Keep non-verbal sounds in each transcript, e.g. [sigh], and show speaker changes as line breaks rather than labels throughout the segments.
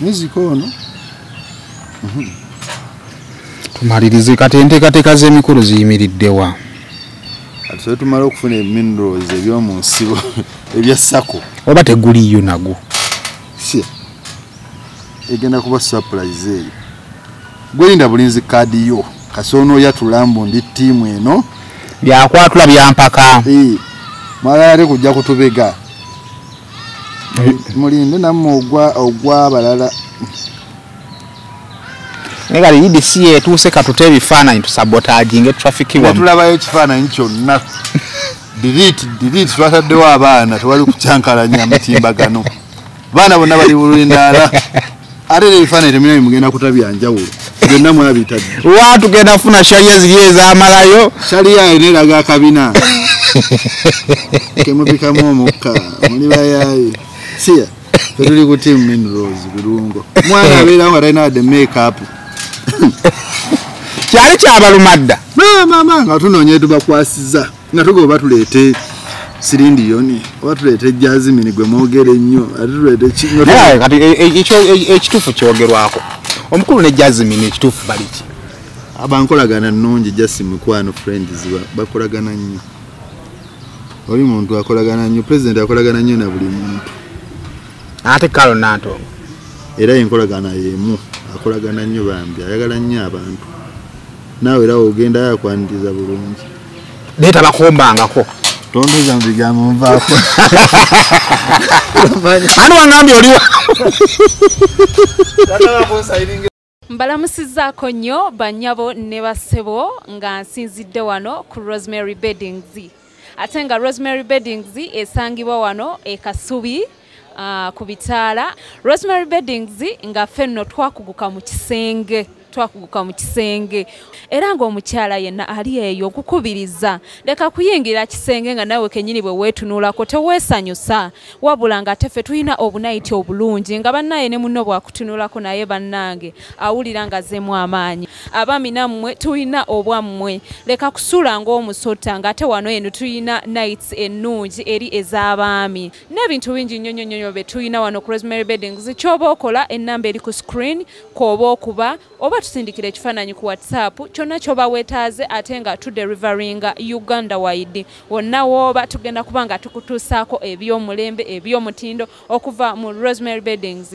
muzika ono.
Tumalirize kati enteekateeka z'emikolo ziyimiriddewa
ati sobe tumale okufuna eminerals ebyomu nsibo [laughs] ebya sako
oba teguliyo nagwo
si egenda kuba surprise eyo gwerinda bulinzi kaadi yo kasi onooyatula mbu ndi ttiimu eno.
Byakwatula byampaka.
Mwagala ate kujja kutubega mulinde nammwe ogwa ogwa abalala
naye kati idc yetuuse katute ebifaananyi tusabotaginge trafiki wamu
tulabayo ekifaananyi kyonna. [laughs] Delete twataddewo abaana tewali kukyankalanya mutimbagano. Baana bonna bali bulindaala ate era ebifaananyi temina bimugenda kutabyanjawulo byonna mwabitadde
wa tugenda kufuna shaliya ziri ezamalayo?
Shaliya ena eraga akabina [laughs] kemupikamu omukka muli bayaye siya tetuli ku team minerals birungo. Mwana abeerawo nga talina wadde makeup. [laughs]
Kyali kyabalumadda
mama nga tunoonya tubakwasiza. Nga tuga oba tuleete sirindiyoni oba tuleete jazimini gwe mwogere ennyo ate tuleete ki- nga tu-
naye kati e- e- e- ekituufu kyogerwako. Omukulu ne jasmine ekituufu baliki
abankolagana nnungi jasi mikwano friends ba- bakolagana nnyo. Oli muntu akolagana nnyo pulezidenti akolagana nnyo na buli muntu
ate kalo nantongo
era enkolagana yemu akolagana nnyo bambi ayagala nnyo abantu. Naawe era ogenda yakwaniriza bulungi.
Leeta bakombangako
tondoza mu bigambo nvaako. [laughs]
Ani wangambye oliwa?
Mbalamusizaako nnyo bannyabo ne bassebo nga nsinzidde wano ku rosemary beddings. Ate nga rosemary beddings esangibwa wano e kasubi uh, ku bitaala. Rosemary beddings nga ffe nno twakuguka mu kisenge twakuguka mu kisenge. Era ng'omukyala yenna ali eyo okukubiriza leka kuyingira kisenge nga nawe kenyini bwe weetunuulako teweesanyusa. Wabula nga teffe tulina obunayiti obulungi nga bannaye ne munno bwakutunuulako naye bannange awulira nga zeemu amaanyi. Abaami nammwe tulina obwammwe leka kusuula ng'omusota ng'ate wano eno tulina nights ennungi eri ez'abaami. N'ebintu bingi nnyo nnyo nnyo bye tulina wano ku rosemary beddings ky'oba okola ennamba eri ku screen kw'oba okuba oba tusindikira ekifaananyi ku whatsapp kyonna ky'oba weetaaze ate nga tuderivaringa uganda wide. Wonna w'oba tugenda kuba nga tukutuusaako eby'omulembe eby'omutindo okuva mu rosemary beddings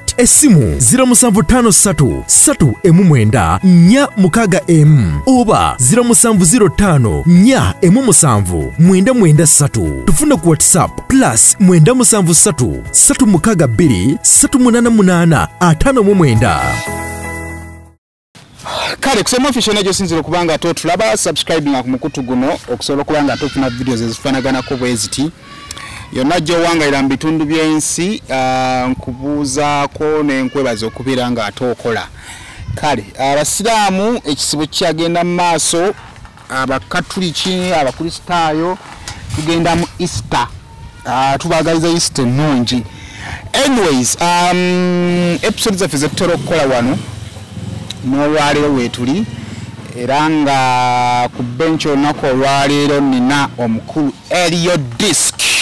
essimu 0753 3 emu mwenda 4 mukaaga emu oba 0705 4 emu musanvu mwenda mwenda ssatu tufuna ku whatsapp plus mwenda musanvu ssatu ssatu mukaaga bbiri ssatu munaana munaana ataano mu mwenda.
Kale kusema ofisho negyo sinzira okuba nga totulaba subscribinga ku mukutu guno okusobola okuba nga tofuna videos ezifaanaganako bwe ziti yonna gyowangayira mu bitundu by'ensi ah, nkubuuzaako nenkwebaza okubeera nga ate okola. Kale abasiraamu ekisibo kyagenda mu maaso abakatuliki abakristaayo tugenda mu easter. Ah, tubagaliza easter ennungi. Anyways um, episode zaffe zetutera okukola wano n'olwaleero weetuli era nga ku benchi olunaku olwaleero nina omukulu elio disk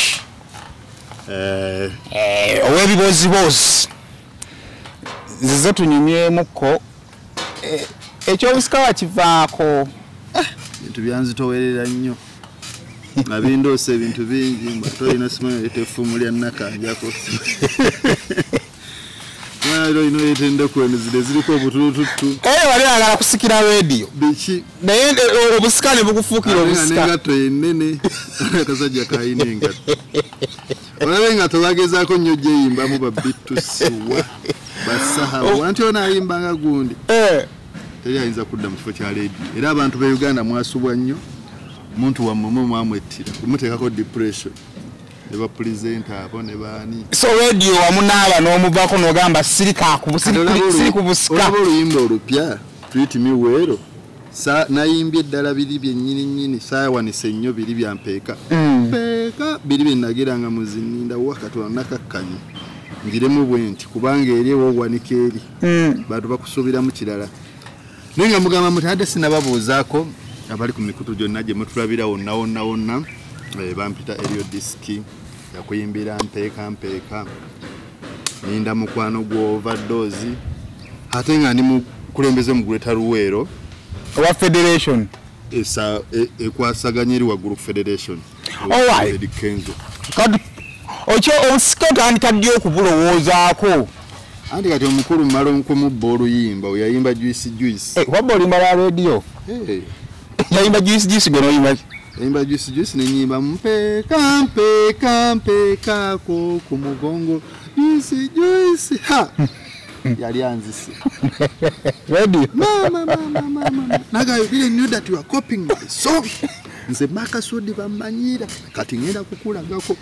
Eh,
eh, ow'ebibozibozi zize tunyumyemukko eh, ekyobusika wakivaako
bintu byanzitowerera nnyo. Nga bindoosa ebintu bingi nga tolina simanyi oleeta effumu lya nakanjako olina oleeta endeku eno zino ziriko obutulututtu
wali agala kusikira rediyo
biki?
Naye eh, obusika ne bukufuukira obusika.
n'engatto yenene akasajja kalina engatto olabe nga tobagezaako nnyo gyeyimbamu babitusiwa basahawa anti ono ayimbanga gundi?
Eh,
teri ayinza kudda mu kifo kya lediyo era abantu be uganda mwasubwa nnyo muntu wammwe mwe mwamwettira. Kumuteekako depression. Ne bapulezenta abo ne baani?
So radio wamu n'aba n'omuvako n'ogamba siri kubusika
oluyimba olupya twiti miweero Sa- nayimbye eddala biri byennyini nnyini saawanisa ennyo biri bya mpeeka.
Mm.
Mpeeka biri bye nagiranga muzininda wakatona nakakkanyi ngiremu bwe nti kubanga eri ewowanika eri
Mm.
bantu bakusuubiramu kirala. Naye nga mugamba muti ate sinababuuzaako abali ku mikutu gyonna gye mutulabira wonna wonna wonna eh, bampita eriyo disiki yakuyimbira mpeeka mpeeka ninda mukwano gwa overdose ate nga ndi mukulembeze mu guleta luweero
owa federation.
E- ekwasaganya eri waggulu ku federation
Okyo onsika otandika ddi okubulowoozaako.
Anti kati omukulu mmala omukumubba oluyimba oyayimba juisi juisi
Eh, wabba olimba lwa
Hey.
yayimba juisi juisi gwe noyimba
Imba juice juice nenyimba mpeka mpeka mpeka ko ku mugongo. Juice juice ha! [laughs] Yali anzise.
Radio
mama mama mama. Naga you didn't know that you are copying my song [laughs] nze makasudi bamanyira kati ngenda kukulagako.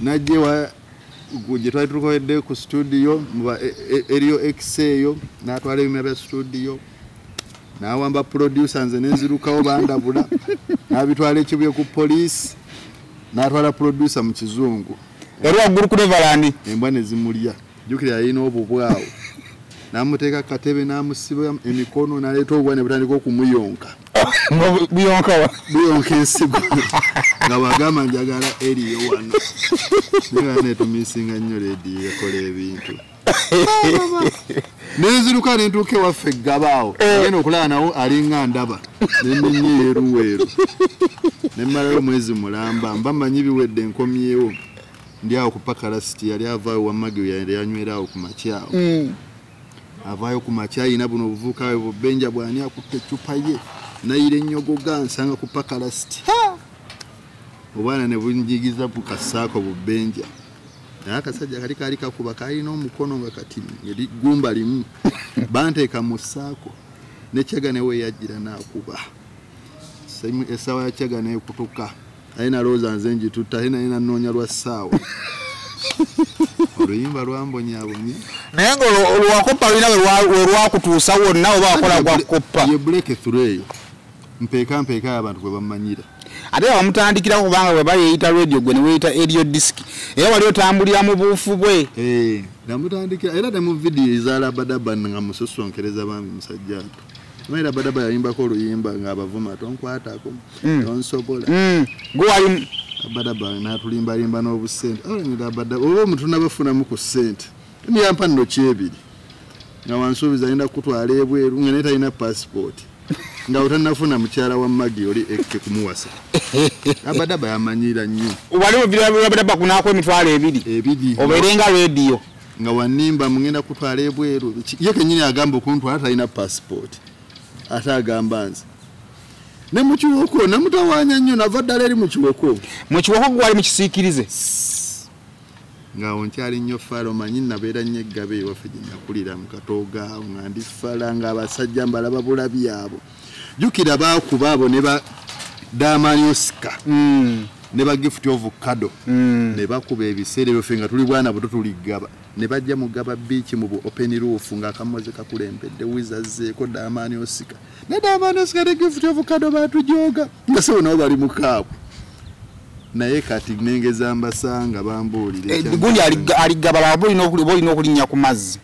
Najje wa gye twali tulikodde ku studio muba e- e- eriyo x eyo natwala ebimera bya studio. Nawamba producer nze nenzirukawo bandabula [laughs] nabitwala ekibye ku poliisi natwala producer mu kizungu.
Yali waggulu ku neverland
embwa nezimulya jukira yalina obubwawo namuteeka katebe namusiba emikono naleeta obubwa ne butandika okumuyonka. [laughs]
Buyonkawa
buyonka ensigo. Nga bwagamba njagala eriyo wano. Naye netumisinga nnyo lediyo yakola ebintu. [laughs] Nenziruka nentuuka ewaffe eggabaawo genda okulaba nawo alinga ndaba. Neninye yeruweeru nemalayo omwezi mulamba. Mba manyi biwedde nkomyewo. Ndi awo ku pakalasiti yali avaayo wamagi yali anywerawo ku makyawo avaayo ku makya ayina buno obuvubuka bwe bubenja bwani akutte ecupa ye nayira ennyogoga nsanga ku pakalasiti obwana ne bunjigiza bukasaako bubenja naye akasajja kali kaali kakuba kalina omukono nga kati gumba limu. [laughs] Banteeka mu ssaako nekyaga newe yajjira nakuba. Essaawa ya kyaga nekutuka. Aye nalowooza nze njitutta aye naye nanoonya lwa ssaawa [laughs] oluyimba lwambonyabonye
naye nga olwakopa lulina welwakutuusa wonna oba wakola gwakopa
ye break through eyo mpeeka mpeeka abantu gwe bamanyira.
Ate bamutandikira kubanga bwe bayeyita radio gwe neweyita erio disk era wali otambulira mu buufu bwe.
Eh, namutandikira era ne mu vidiyo ezalabadaba nga musosonkereza bambi musajja ato. Mayi labadaba yayimbako oluyimba ngaabavuma tonkwatako tonsobola.
Mm, gwe wali
labadaba natulimbalimba n'obusente. Labadaba oba omutuna bafunamu ku sente niyampa nno kyebiri. Nga wansuubiza ayina kutwala ebweru nga naye talina pasipooti nga otanafuna mukyala wa magi oli ekke kumuwasa labadaba yamanyira nnyo.
Wali webirabadaba kunaako emitwalo ebiri.
Ebiri.
Obeerenga radio
nga wanimba mugenda kutwala ebweru. Ye kenyini agamba okuntwala talina pasipooti ate agamba nze ne mukiwoko namutawanya nnyo? Nava ddala eri mukiwoko
mu kiwoko gwe wali mu kisiikirize.
Ngaawo nkyali nnyo falo manyi nabeera nnyo eggabe ewaffe gye nakulira mu katooga nga ndi fala ng'abasajja mbalaba bulabi abo. Jjukira baakuba abo ne ba damani osika
Mm,
ne ba gift of kado
mm.
ne bakuba ebiseera ebyo ffe nga tuli bwana buto tuligaba ne bajja mugaba biiki mu bu open roof ng'akamoze kakulembedde wizazeeko daamaani osika. Ne daamaani osika ne gift of kado baatujooga nga sewo nabo bali mukaabu naye kati nengeza mbasanga bambuulire
Eh, gundi aliga- aligaba laba olina okuli- oba olina okulinnya ku mazzi.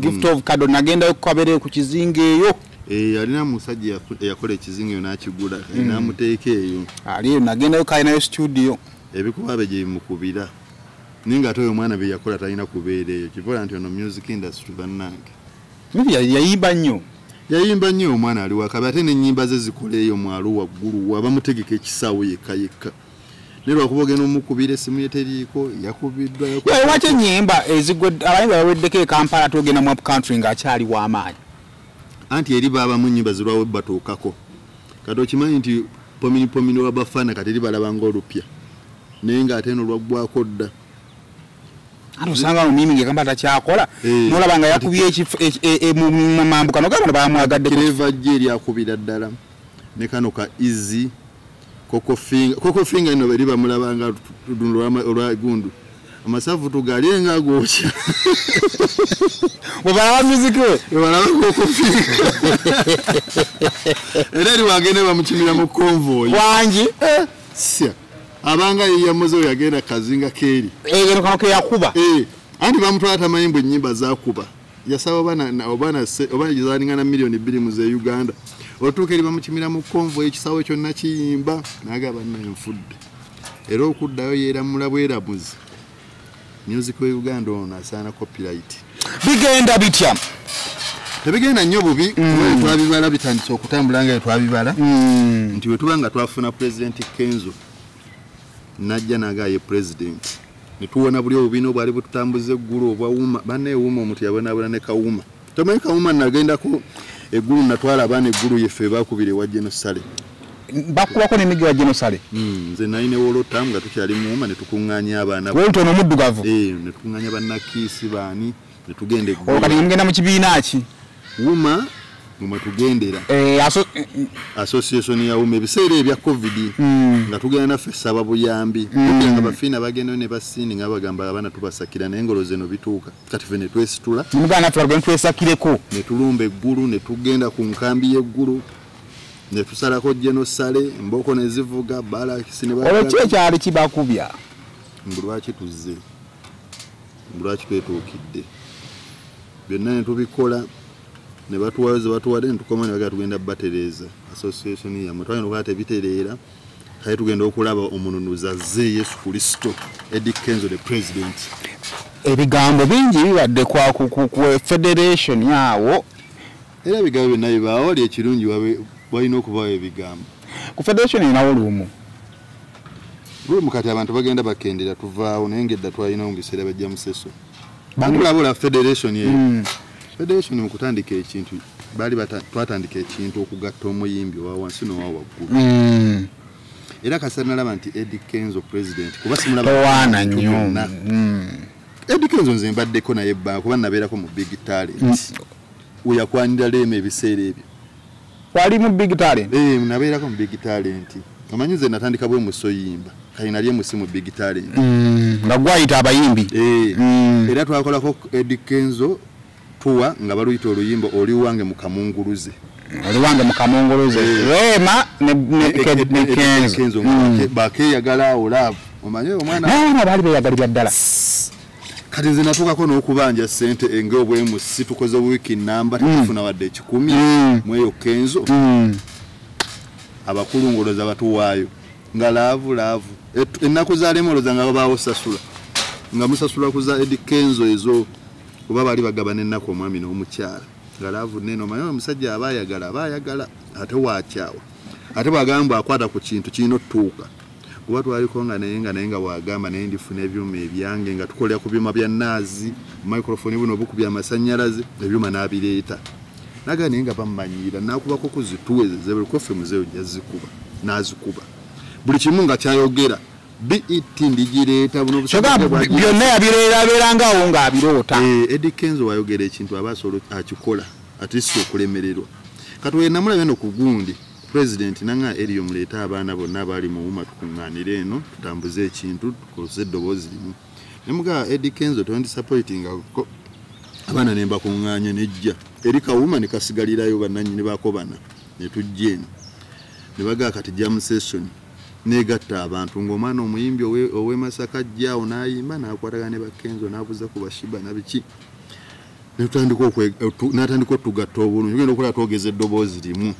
Gift of kado nagendayo kukabeereyo ku kizinga eyo.
Eh, alina musajja eyafu- eyakola ekizinga eyo n'akigula kati n'amuteeka eyo.
Aliyo nagendayo kalinayo studio.
Ebikuba bye gye bimukubira naye nga ate oyo omwana bye yakola talina kubeera eyo kivola nti ono music industry bannange.
Yayimba nnyo.
Yayimba nnyo omwana ali wakabe ate n'ennyimba ze zikola eyo mwalo waggulu wabamutegeka ekisaawo yekka yekka. Naye lwakuba ogenda omukubira essimu ye teriiko yakubiddwa yaku-
waki enyimba abayimba baweddeko e kampala togenda mu up country ng'akyali w'amaanyi
anti eri baabamu ennyimba zirwawo batuukako. Kati okimanyi nti pomini pomini wabafaana kati eri balaba ngaolupya naye ng'ate eno lwaggwako dda
ate osanga mumimi ngekamba takyakola
Eh,
nolaba nga yakubye e- e- e- mu mu mambuka nogamba bamwagadde
kireva jje eryakubira ddala. Ne kano ka easy kokofinga ino bali bamulabanga lwama- olwagundu amasavu tugalye nga gokya [laughs]
bwe balaba music we.
Balaba kokofinga [laughs] era eri wagende bamukimira mu konvoyi
wangi
sya abanga yeyamuze oyo yagenda kazinga keeri
egeno kano keyakuba
Eh, anti bamutwala tamanyi mbwe enyimba zakuba yasaba obana na- obana se- obana gizalingana miliyoni bbiri mu ze uganda otuuka eri bamukimira mu konvo ekisawo kyonna kiyimba nagaba naye nfudde era okuddayo yeeramula bweramuzi. Music we uganda ono asaana copyright.
Bigenda bitya?
Tebigenda nnyo bubi kuba twabibala bitandise okutambula nga twabibala. Nti bwe tuba nga twafuna pulezidenti kenzo najja naga ye pulezidenti netuwona buli obubiina obwali bututambuza eggulu obwawuma banewuma omuntu yabonabona ne kawuma tomanyi kawuma nagendako eggulu natwala abaana eggulu yeffe bakubira ewa genosale
bakubako n'emigi wa genosale
nze nalina wolotamu nga tukyali muwuma netukuŋŋanya abaana
wolutono omuddugavu.
Eh, netukuŋŋanya bannakiisi baani netugenda
olwo kati mugenda mu kibiina ki?
Wuma mwe tugendera
Eh, aso-
association ya wuma ebiseera ebya covid nga tugenda naffe saba buyambi tukira nga bafiina bagendayo ne basindi nga bagamba abaana tubasakira naye engolo zeno bituuka. Kati fe netwesitula
ntwesakireko
netulumba eggulu netugenda ku nkambi y'eggulu netusalako genosale emboko nezivuga balakisi ne
olwo ki ekyali kibakubya.
Mbu lwaki tuzze? Mbu lwaki twetuukidde? Byonna netubikola ne batuwayo ze batuwadde netukoma nebagaa tugenda batereeza. Association yamwe twalina okuba tebitereera kale tugenda okulaba omununuzi azze yesu kristo edi kenzo the president.
Ebigambo bingi bibadde kwa federation yawo.
Era ebigambo byonna bibaawo oli ekirungi walina okubawo ebigambo.
Ku federation erinawo lumu
lwemu kati abantu bagenda bakendera tuvaawo naye ngedda twalinawo mu biseera bajja museso. Bakulabula federation yeyo federation mu kutandika ekintu baali twatandika ekintu okugatta omuyimbi owa wansi n'owa waggulu.
Mm.
era kasita nalaba nti edi kenzo president kuba simulaba
towaana
bintu
nnyo.
byonna.
Mm.
edi kenzo nze mbaddeko naye bba kuba nabeerako mu big talent. Weyakwanira leema ebiseera ebyo.
Wali mu big talent?
Eh, nabeerako mu big talent. Omanyi nze natandika bwe musoyimba kali nali emusi mu big talent.
Nga gwayita abayimbi?
Eh, era twakolako edi kenzo tuwa nga baluyita oluyimba oli wange mu kamunguluze.
Oli wange mukamunguluze rema ne- ne Ke- ne kenzo.
Kenzo
Mm.
bakeyagala awo laavu. Omanye omwana?
Baali beyagalira ddala.
Kati nze natuukako n'okubanja sente ngaobwemusi tukoze wiiki namba tetufuna wadde ekikumi
Mm.
mweyo kenzo.
Mm.
abakulungoloza batuwaayo nga laavu laavu. Ennaku za lemoloza nga babaawo sasula. Nga musasula ku za edi kenzo ezo kuba baali bagaba n'ennaku omwami n'omukyala. Nga laavu nene omanyi omusajja aba ayagala aba ayagala ate wakyawa ate bwagamba akwata ku kintu kirina otutuuka kuba twaliko nga naye nga naye nga wagamba naye ndifuna ebyuma ebyange nga tukolera ku byuma bya naazi microphone buno obukubya amasanyalaze ebyuma n'abireeta. Naga naye nga bamumanyiira nakubako kuzituweze zebulikofe muzeeyo jazikuba nazikuba. Buli kimu nga kyayogera bet ndigireeta buno
kyokka
obusajja bwagi-
byonna yabireerabeerangawo ng'abiroota
Eh, Eddie Kenzo wayogera ekintu aba asobola akikola ate si okulemererwa. Kati wenamulabye eno ku gundi president nanga eriyo muleete abaana bonna abaali mu wuma tukuŋŋaanire eno tutambuze ekintu tukozese eddoboozi limu. Nemugaa Eddie Kenzo tondisappointingako abaana ne mbakuŋŋaanya nejja. Eri kawuma ne kasigalirayo bannannyini baako bana ne tujja eno. Ne bagaa kati jam session negatta abantu ng'omwana omuyimbi owe- ow'e masaka ajjaawo n'ayimba n'akwatagana ne bakenzo n'abuza ku bashiba nabiki n'atandika otugatta obulungi tugenda okola twogeza eddoboozi limu.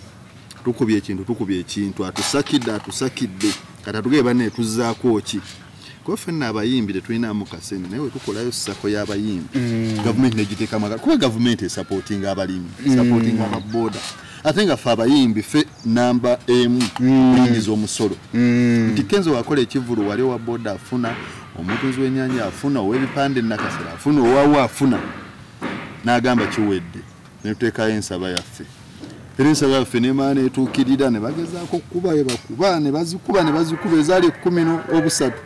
Tukubye ekintu tukubye ekintu atusakidde atusakidde. Kati atugebe banne tuzzaako ki? Kuba ffenna abayimbi tetulinamu kasente naye wetukolayo sako y'abayimbi. Gavumenti negiteekamu kuba gavumenti esapootinga abalimi esapootinga ababooda ate nga ffe abayimbi ffe namba emu kuyingiza omusolo nti kenzo wakola ekivulu wali owa booda afuna omutunzi w'ennyanja afuna ow'ebipande nakasera afuna owawo afuna. N'agamba kiwedde netuteekayo ensaba yaffe. Era ensaba yaffe nemala netuukirira ne bagezaako okukuba we bakuba ne bazikuba ne bazikuba ezaali ekkumi obusatu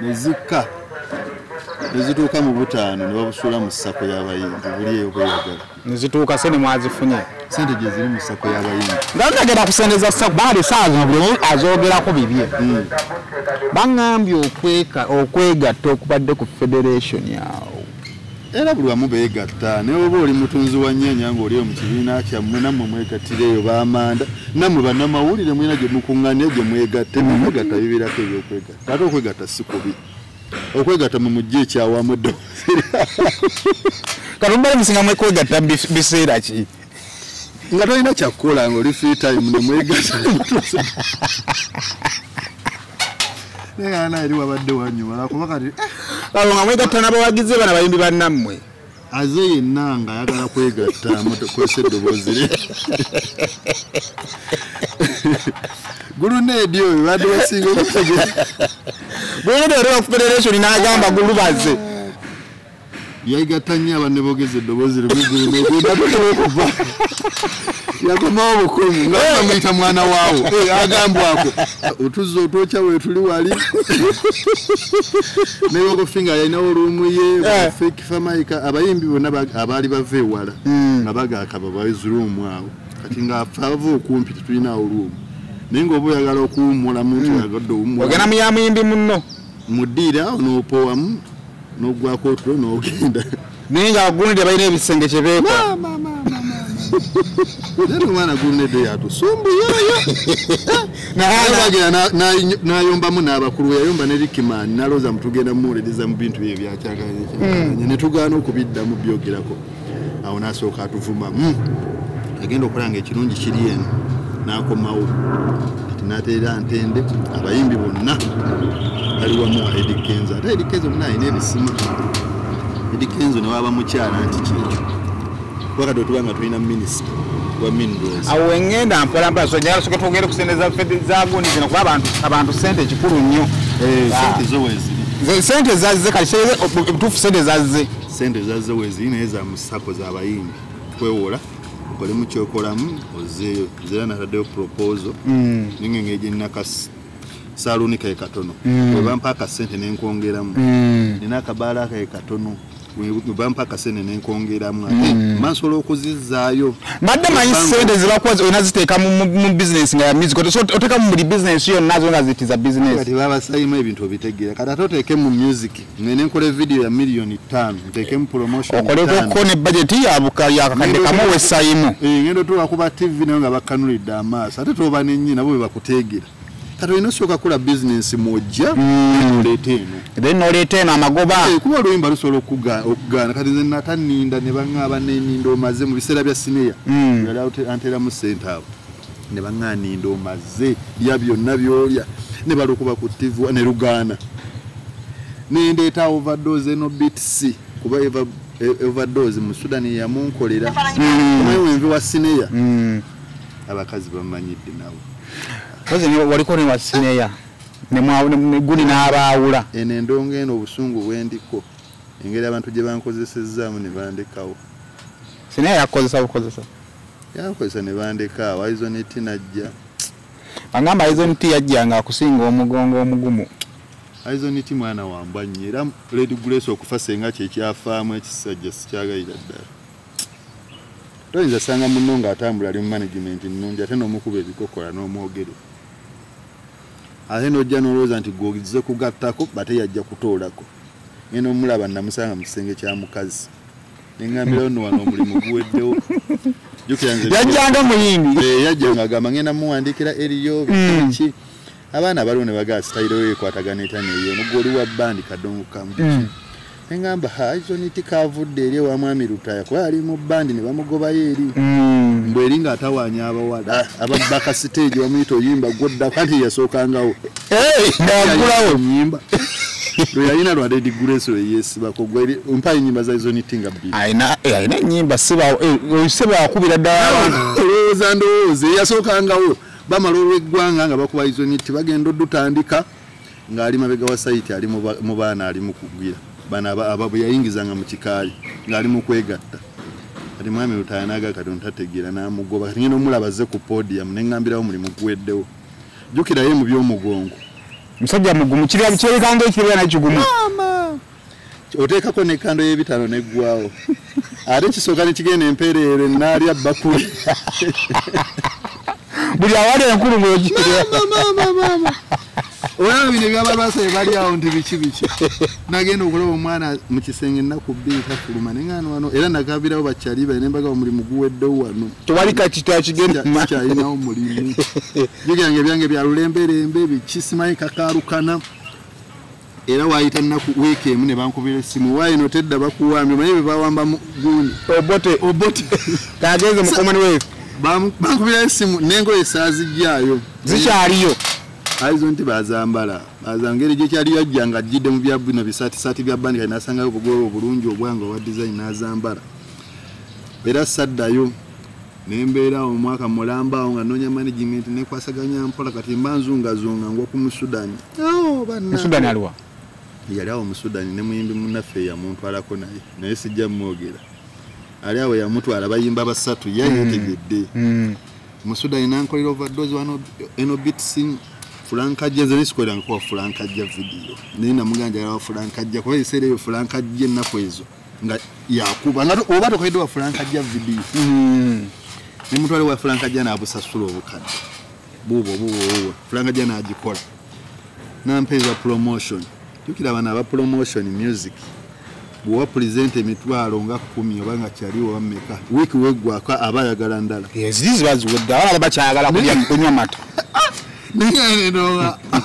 ne zikka nezituuka mu butaano ne babusuula mu ssako y'abayimbi buli eyo bweyagala
nezituuka sente mwazifunye
sente gye ziri mu ssako y'abayimbi
nga ntagenda kusendeza sa baali saa zino buli omu azogerako bibye. Baŋŋambye okweka okwegatta okubadde ku federation yawo
era buli wamu beegatta naye oba oli mutunzi wa nnyanya ng'oli mu kibiina kyammwe nammwe mwegattireeyo bamanda nammwe bannamawulire mulina gye mukuŋŋaanira gye mwegatte mwegatta bibeerako ebyokwegatta. Ate okwegatta si kubi okwegatta mwe mujja ekyawamu eddoboozi
katumbale musinga mwekwegatta mu bis- biseera ki?
Nga tolina kyakkola ng'oli free time ne mwegatta naye ana eri wabadde wanyumala kuba kati eh,
abo nga mwegatta n'abawagizi bana bayimbi bannammwe
aze yenna nga ayagala kwegatta kwesa eddoboozi lye. Guluneedi oyo badde basinga okutegera
bwonede olwa ku federation n'agamba gulubaze
yayigatta nnyo abanne boogeza eddoboozi liguguluneediokuva yakomawo bukumu nga bamuyita mwana waawo. Eh, agambwako otuzza otwokya weetuli wali. Newokofinga yalinawo oluumu ye fake famaika abayimbi bonna ba- abaali bava ewala nga bagakaba bawezuruumu awo. Kati ngaafe ava okumpi tetulinawo luumu. Naye ngaoba oyagala okuwummulamu nti oyagadde owummula
ogenda muyamuyimbi munno?
Muddiira awo n'ogwako otulo n'ogenda.
Naye nga bagulunide balina ebisenge kyebeekola
era omwana gulunedde yatusumbuyeyo bagera nayombamu n'abakulu yayomba ne rikimani nalooza mutugenda mumuwuliriza mu bintu bye byakyaganya ne tugaana okubiddamu byogerako. Awo nasooka atuvumamu. Agenda okulanga ekirungi kiri eno nakomawo nateera ntende abayimbi bonna bali wamu wa edi kenzo. Ate edi kenzo muna alina ebisimu. Edi kenzo newaba mukyala nti kyekyo wakati otuba nga tulina minisita wa minerals.
Awo wengenda mpolampola so njala soke twogere ku sente za gundi zino kuba abantu abantu sente kikulu nnyo.
Sente zo weziri
sente zazze kati sente- obutuufu sente zazze.
Sente zazze weziri naye za musako zabayimbi kwewola okolemu kyokolamu ozeeyo zera nataddeyo proposal. Nengenge gyenaka saluuni kaye katono. Webampa akasente nenkwongeramu nina akabaala akaye katono webampa akasente nenkongeramu ate. Mansobola okuzizzaayo
mbadde manyi sente zibakuwa olina ziteeka mu- bizinesi nga ya music. Ote- so oteka mu buli bizinesi yonna zo nga zitiza bizinesi
kati babasayimu ebintu obitegeera kati ate oteeke mu music. Ngene nkola vidiyo ya miliyoni ttaano. Nteekemu promotion
okolekoko ne bajeti yakakadde kamu wessayimu
Eh, ngendo tuba kuba tv nayo nga bakanulidde amaaso. Ate toba nenyi nabo bwe bakuteegera kati olina osooka kula bizinensi mwojja oleeta eno.
Then noleeta eno amagoba.
Eh, kuba oluyimba lusobola okuga- okugaana. Kati nze nataninda ne baŋŋaaba neninda omaze mu biseera bya sineya yali ate- anteramu sente abo ne baŋŋaa ninda omaze lya byonna byolya. Ne balukuba ku tv ne lugaana. Nendeeta overdose eno btc kuba eva- e- overdose mu sudani yamunkolera. Omaye wenvi wa sineya abakazi bamanyidde nabo
waliko ne wasineya neguni n'abaawula.
Eno endongo eno obusungu bwendiko engeri abantu gye bankozesezaamu ne bandekawo.
Sineya yakukozesa bukozesa.
Yankozesa ne bandeka awo aizoneti najja.
Agamba aizonti yajjanga akusinga omugongo omugumu.
Aizoneti mwana wambwa nnyo era ledi grace okufa senga kyekyafaamu ekisajja sikyagalira ddala. Toyinza sanga muno ng'atambula ali mu management nnungi ate n'omukuba ebikokola n'omwogere ate n'ojja n'olowooza nti gwogize kugattako bate yajja kutoolako. Ngenda omulaba namusanga mu kisenge kya mukazi. Neŋŋambirawo nno wano omulimu guweddewo.
Yajjanga muyimbi.
Eh, yajja nga agamba ngenda muwandiikira eriyo ki abaana baliwo ne bagaa sitayiro ekwatagana etaneeyo nogwoli wa bandi kadongo kamu neŋŋamba haizoniti kavudde eri ewa mwami lutaya kuba ali mu bandi ne bamugobayo eri. Mbwe eri ng'atawaanya abawala ababaka siteegi bamuyita oyimba gwoddako anti yasookangawo?
Ngagulawo
nyimba lweyalina lwa ledi grace lweyesibako gweri mpa enyimba za izoniti nga bbiri.
Alina eh, alina enyimba seba wakubira ddala.
Olowooza ndowooza eyasookangawo bamala olw'eggwanga nga bakuba izoniti bagenda oddutandika ng'ali mabega wa sayiti ali mu ba- mu baana ali mu kugwira bano aba- aba bwe yayingizanga mu kikaali ng'ali mu kwegatta. Kati mwami lutaya naga katonda tategeera n'amugoba. Kati ngenda omulaba azze ku podium neŋŋambirawo mulimu guweddewo jjukirayo mu by'omugongo
musajja mugumu kirekanga ekirira nakigumu
oteekako nekando y'ebitano neggwawo. Ate kisooka nekigenda empereero enaalya bakuli
buli awali enkulu ng'ogirya
olaba bino ebyabalwasa bye awo nti biki biki? Nagenda okulaba omwana mu kisenge ennaku bbiri tafuluma neŋano wano era nagabirawo bakyaliba nembaga omulimu guweddewo wano.
Tewali kakita kigenda mu maaso.
kyalinawo mulimu. Bigyange byange byalulemberembe biki simanyi kakalukana. Era wayita nnaku wiiki emu ne bankubira essimu. Waayino tedda bakuwambye manyi bye bawamba guuni
obote.
Obote. [laughs]
Kagenze mu commonwealth
bankubira essimu nengoye saazijjaayo
zikyaliyo
aizo nti bazambala. Baza ngeri gyekyali yajja nga ajjidde mu bya bino bisaatisaati bya bandi kali nasangayo obugoye obulungi obwange obwa design n'azambala. Era saddayo nembeera omwaka mulambaawo nga noonya management nekwasaganya mpola kati mba nzungazunga ngwa ku musudani
musudani aliwa
yali awo musudani ne muyimbi munaffe yamuntwalako naye naye sijja mwogera ali awo yamutwala bayimba basatu yayetegedde
Mm.
musudani nankolera overdose wano enobitsin fulankajja nze nesikolera nkuwa fulankajja vidiyo. Naye namuganja yalawa fulankajja kuba ebiseera ebyo fulankajja ennaku ezo nga yakuba nga to- oba tokoledde wa fulankajja vidiyo.
Mm.
nemutwale wa fulankajja nabusasula obukadde. Buubwo buubwo buubwo fulankajja nagikola. Nampeeza promotion. Jukira bano aba promotion music. Bwewa pulezenta emitwalo nga kumi oba nga kyaliwo wameka wiiki weggwako aba ayagala ndala.
Ye, ziri ziba ziwedde abana bakyagala kulya kunywa mata
nenga [laughs]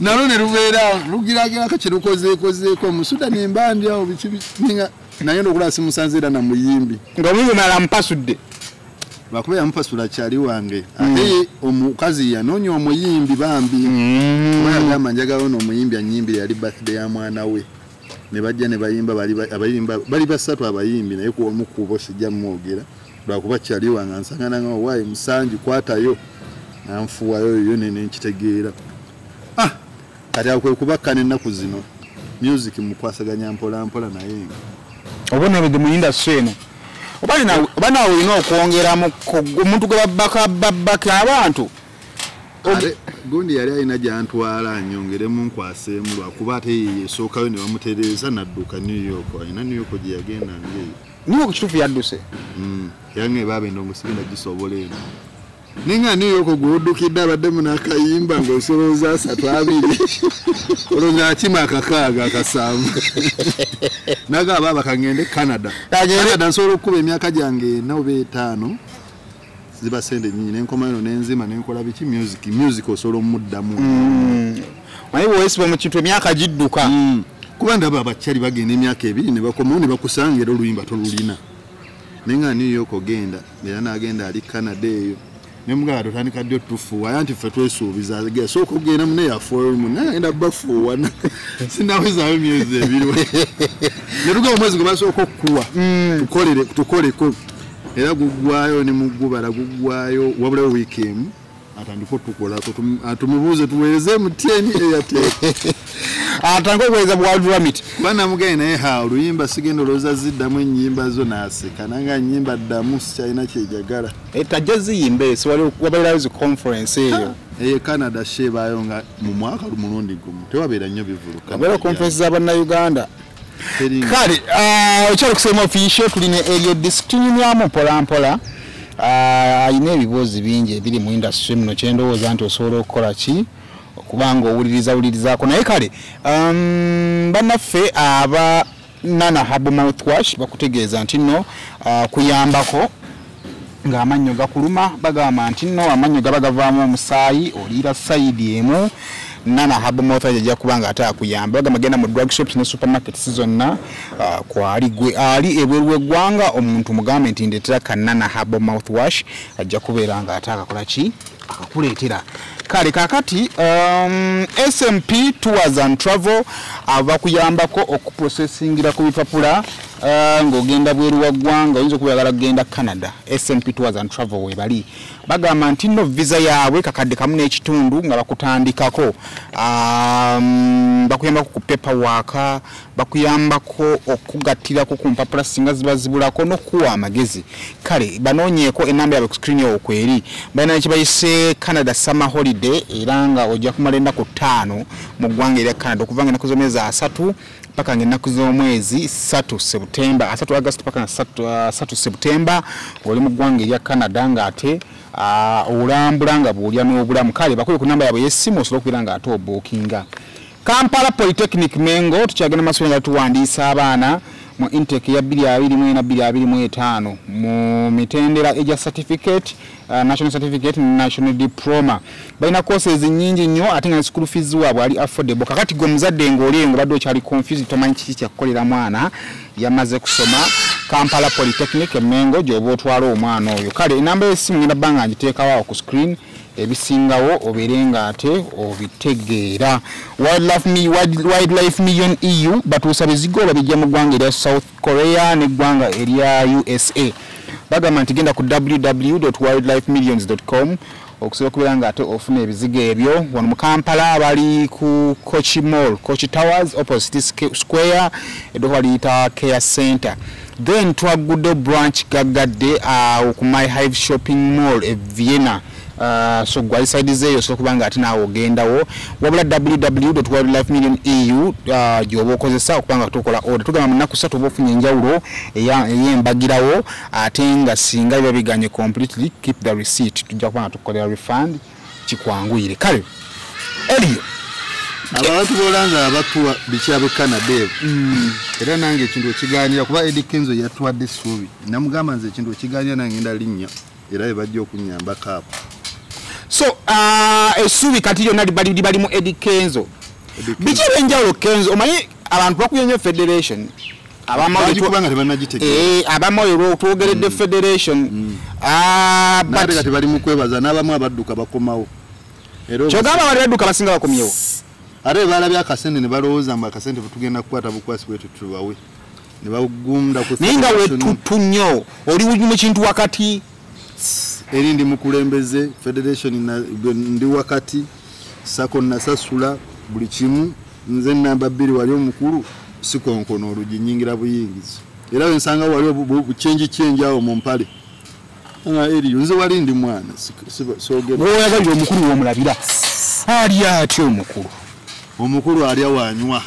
nalo ne lubeera lugiragirako kyerukozeekozeeko omusudani embandi awo biki biki- ninga naye nokulaba simusanze era namuyimbi
nga omuyimbi malala mpasudde
lwakuba yamupasula kyali wange. Ate omukazi yanoonya omuyimbi bambi. Oba yagamba njagalawo noomuyimbi anyimbire yali birthday ya mwana we. Ne bajja ne bayimba bali basatu abayimbi naye kuomu kubo sijja mwogera lwakuba kyali wange ansangananga owaayi musanji kwatayo nanfuwayo yoyo nenenkitegeera ah kati awo kwe kubakka n'ennaku zino music mukwasaganya mpola mpola naye nga.
Oba nabede mu industry eno oba nawe olina okwongeramu omuntu gwe babbaka abantu?
Gundi yali alina gyantwala anyongeremu nkwaseemu lwakuba ate ye yesookayo ne bamutereeza nadduka new york alina new york gye yagenda ngeeyo
niwe ku kituufu yadduse
Mm, yange baaba endongo sigenda gisobola eno. Ninga new york gwoddukidde abaddemu n'akayimba ng'osolooza asatu abiri [laughs] olowooza akima akakaaga akasanvu [laughs] nagaba aba kagende canada. Canada nsobola okukuba emyaka gyange ena oba etaano. Ziba sente nyingi nenkoma eno nenzima nenkola biki? Music music osobola omuddamu
naye bwewesiba mu kintu emyaka gidduka.
Mm. Kuba ndaba abakyali bagenda emyaka ebiri ne bakomawo ne bakusanga era oluyimba tolulina. Naye nga new york ogenda era nagenda ali canada eyo. Nemugaa totandika ddi otufuuwa aya nti ffe twesuubiza sooka ogenda mune yafuwamu nagenda bafuuwana [laughs] sinawezaayo myezi ebiri. [laughs] Netugaba omwezi gwe basooka okukuwa tukolere- tukoleko. Era gugwayo ne mugubala gugwayo wabulayo wiiki emu atandika otukolako atumubuuze tumubuuze tuweereze muteni eyate [laughs]
atandika okuweereza bwadramit
kuba namugaye naye ha oluyimba sigenda olowooza ziddamu ennyimba zo n'aseka nanga nnyimba ddamu sikyalina kyejagala
tajja ziyimba esi wabairayo zi conference eyo.
Eyo canada sheebaayo nga mu mwaka mulundi gumu tewabeera nnyo bivuluka
abeera conference z'abannayuganda
Teringa.
kale ah, okyali kusema ofisho tulina eryo disitunyumyamu mpolampola. Ah, ayina ebibuuzi bingi ebiri mu industry muno kyendowooza nti osobola okukola ki okubanga owuliriza wulirizaako. Naye kale um, bannaffe aba nana hab mouthwash bakutegeeza nti nno ah, kuyambako ng'amannyo gakuluma bagamba nti nno amannyo gaba gavaamu omusaayi oliira sayidi emu. Nana habmoth ajja kuba nga ate akuyamba. Bagamba genda mu drug shops ne supermarkets zonna ah, kwali gwe ali ebweru w'eggwanga omuntu mugambe nti ndeetera kanana habo mouthwash ajja kubeera nga ate akakola ki akakuleetera kale kakati um, smp tours and travel aba kuyambako okuprocessingira ku bipapula ng'ogenda bweru wa ggwanga oyinza okuba oyagala kugenda canada snp tours and travel webali. Bagamba nti nno visa yaabwe kakadde kamu n'ekitundu nga bakutandikako. Bakuyambako ku paperwork bakuyambako okugattirako ku mpapula singa ziba zibulako n'okuwa amagezi. Kale banoonyeeko enamba yaabwe ku screen yawo kweri balina nekibayise canada summer holiday era nga ojja kumala ennaku ttaano mu ggwanga erya canada okuva nga ennaku z'omwezi asatu paka nga ennaku z'omwezi satu sebutemba asatu agasti paka nga satu, uh, satu sebutemba ng'oli mu ggwanga erya canada ng'ate uh, olambula nga bwolya n'obulamu. Kale bakube ku namba yaabwe yessimu osobola okubeera nga ate obuukinga kampala polytechnic mengo tukyagenda maaso nga tuwandiisa abaana mu intake ya 2225 mu mitendera egya certificate uh, national certificate national diploma. Balina courses nyingi nnyo ate nga school fees waabwe ali affordable. Kakati gwe muzadde ng'oli nga badde okyali confused tomanyi kiki kyakukolera mwana yamaze kusoma kampala polytechnic emengo gyoba otwala omwana oyo. Kale enamba y'essimu ngenda bba nga ngiteekawo awo ku screen ebisingawo obeere nga ate obitegeera. Wildlife, mi- Wild- wildlife million eu batuusa bizigo babijja mu ggwanga erya south korea neggwanga erya usa bagamba nti genda ku www.wildlifemillions.com okusobola okubeera nga ate ofuna ebizigo ebyo. Wano mu kampala bali ku kochi mall kochi towers opposite square eddoka baliyita care center. Then twagudde branch gagadde awo ku my hive shopping mall e vienna. Uh, so gwali side zeeyo osobola okuba nga ate naawe ogendawo wabula www.wildlifemillion.eu uh, gyoba okozesa okuba nga tukola order. Tugamba mu nnaku ssatu oba ofunye enjawulo ey'embagirawo ate nga singa biba biganye completely keep the receipt. Tujja kuba nga tukukolera refund kikwanguyire. Kale eriyo
abantu bolanga abatuwa bikyabe canada eyo. Era nange ekintu okiganira kuba edi kenzo yatwadde essuubi. Namugamba nze ekintu okiganira nange ngenda linnya era ebajja okunyambako ako
so uh, essuubi kati lyonna libali libali mu edi kenzo. Biki ebyenjawulo kenzo? Omanyi abantu bakuye nnyo federation.
Nga tebannagitegeera
Eh, lwotwogeredde federation. Ah, but-
nate kati bali mu kwebaza n'abamu abadduka bakomawo.
Kyogamba bali badduka basinga bakomyewo.
Ate balabye akasente ne balowooza mbu akasente bwetugenda kukwata bukwasi bwetu tubawe ne bagunda
naye nga wetutu nnyo. Oli mu kintu wakati
eri ndi mukulembeze federation ndi wakati sako nasasula buli kimu nze namba bbiri wali omukulu sikonkono olugi nyingira buyingizi. Era wensanga wali bucyenji kyenji awo mu mpale. Nga eriyo nze wali ndi mwana
woyagalira omukulu womulabira ali atya omukulu?
Omukulu alya wanywa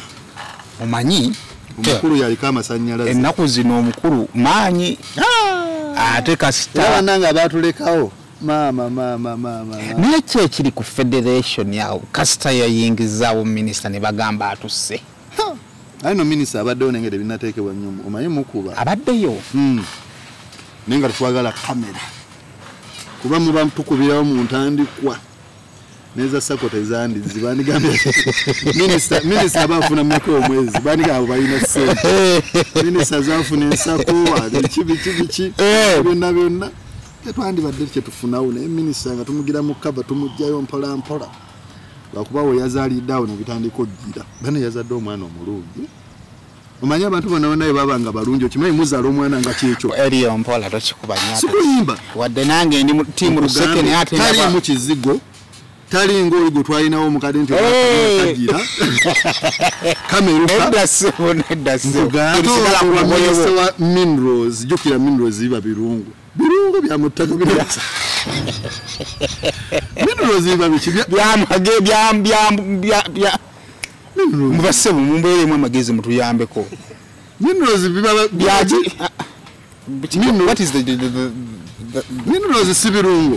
omanyi
omukulu yaliko amasanyalaze
ennaku zino omukulu maanyi. Ate
era
kasita
bannanga batulekawo maama maama maama.
Naye ki ekiri ku federation yawo? Kasita yayingizaawo minisita ne bagamba atusse.
Aye no minisita abaddewo nengeri binateekebwa nnyo omanyi mukuba?
Abaddeyo?
Mm. naye nga tetwagala kamera. Kuba muba tukubirawo mu ntandikwa neza sako tezandizi bandigambye minisita minisita aba afuna mmeka omwezi bandigamba balina sente. Minisita zafuna ensako biki biki biki
Eh.
byonna byonna. Tetwandibadde kyetufunawo naye minisita nga tumugira mu kava tumugjayo mpola mpola. Lwakuba we yazaaliddeawo nebitandika ojjira. Bane yazadde omwana omulungi. Omanyi abantu bonna bonna bwe nga balungi okimanyi muzaala omwana nga kyekyo?
Eriyo mpola tokikubanya
sikuyimba.
wadde nange ndi mu tiimu luseke naye ate
taliimu kizigo tali ngaoli gwe twalinawo omukadde nti kagira kameruka [laughs]
nedda ssebo nedda
nkugambe
ssebosigala ku
minisita
mugoyewo
wa minerals jjukira minerals biba birungu birungu bya muttaka bira- [laughs] minerals biba biki? Bya-
byamage byam- byam- bya- bya-
minerals-
mubassebo mumbeeremu amagezi mutuyambeko
minerals biba
byaki
Minu-
what is the, the, the, the, the
minerals si birungu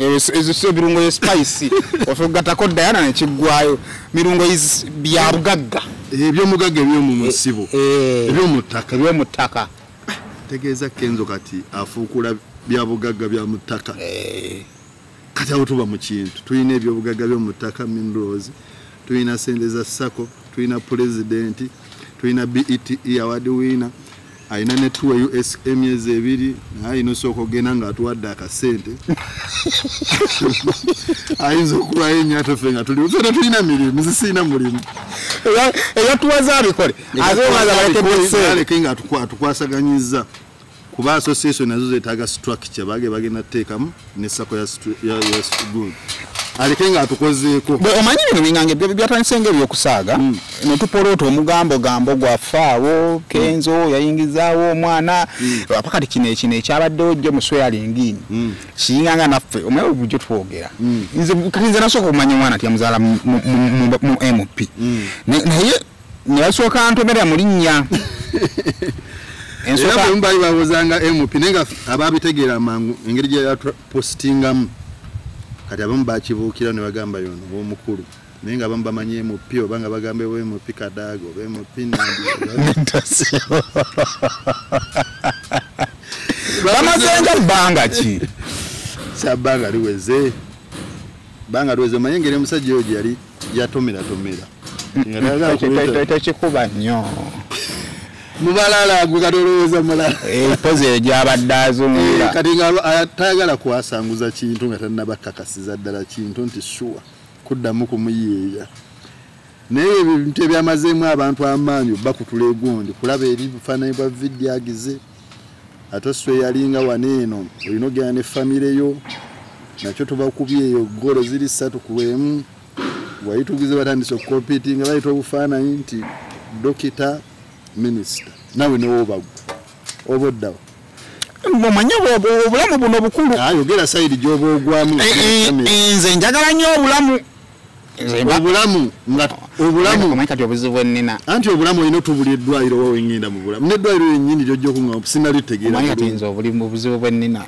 ezo sio birungo ye spice ofugatako [laughs] dayana nekiggwayo mirungo bya bugagga
ebyomugagga ebyomu musibo
Eh,
ebyomuttaka
ebyomu ttaka.
Tegeeza kenzo kati afuukula bya bugagga bya mu ttaka.
Eh,
kati awo tuba mu kintu. Tulina ebyobugagga byomu ttaka minerals. Tulina sente za sako tulina pulezidenti tulina bet award winner alina ne tuwa us emyezi ebiri naye alina osooka ogenda ng'atuwadde akasente. [laughs] Ayinza okulwayo ennyo ate ffe nga tuli ffe tetulina mirimu zisiina mulimu.
Eyatuwaza abikole
aleke nga atukwa- atukwasaganyiza kuba association nazo zetaaga structure bage bagenda teekamu ne sako ya good aleke nga atukozeeko
Bwe omanyi bino bingange byatandise ngaebyokusaaga netupoloota omugambo gambo gwafaawo kenzo yayingizaawo omwana. Apakati kino ekino ekyabaddewo jjo musweyalingini kiyinganga naffe omanyi bujjo twogera. Kati nze nasooka okumanya omwana tyamuzaala mu mu- mp Ne- naye nebasooka ntomera mu linnya. [laughs]
Era bwe mubali babuzanga mp naye nga ababitegeera mangu engeri gye yapositingamu kati abamu bakibuukira ne bagamba yono omukulu naye nga abamu bamanyi mp oba nga bagamba ewa mp kadaaga oba mp nandi. [laughs] [laughs]
Bamazenga bbanga ki?
Kyabbanga liweze. Bbanga liweze omanye engeri omusajja oyo gye yali yatomeratomera. [laughs] Nga
tekikuba nnyo
mubalala gwe kati olowooza mulala [laughs]
epozi eyo gyabadde azungula
kati nga tayagala kwasanguza kintu nga tanabakakasiza ddala kintu nti shuwa kuddamu kumuyeeya naye ebintu ebyamazeemu abantu amaanyi bakutula egundi kulaba eri bufaananyi bwa vidiyo agize. Ate swe yalinga wano eno olina ogenda ne famire yo nakyo tubakubye eyo golo ziri ssatu ku emu wayitugize batandise okukompitinga bayita obufaananyi nti dokita minisita nawe newobagwa oba oddawo
omanye obulamu buno bukulu.
Ayogera sayidi gyoba ogwamu
Eh, eh, nze njagala nnyo obulamu.
Obulamu nga obulamu.
Omanyi kati obuzibu ennina
anti obulamu olina otubula eddwaliro wa wengenda mu bulamu? Neddwaliro yennyini lyojja okuŋa
omanyi kati
sinalitegeera
nze obulimu obuzibu bwennina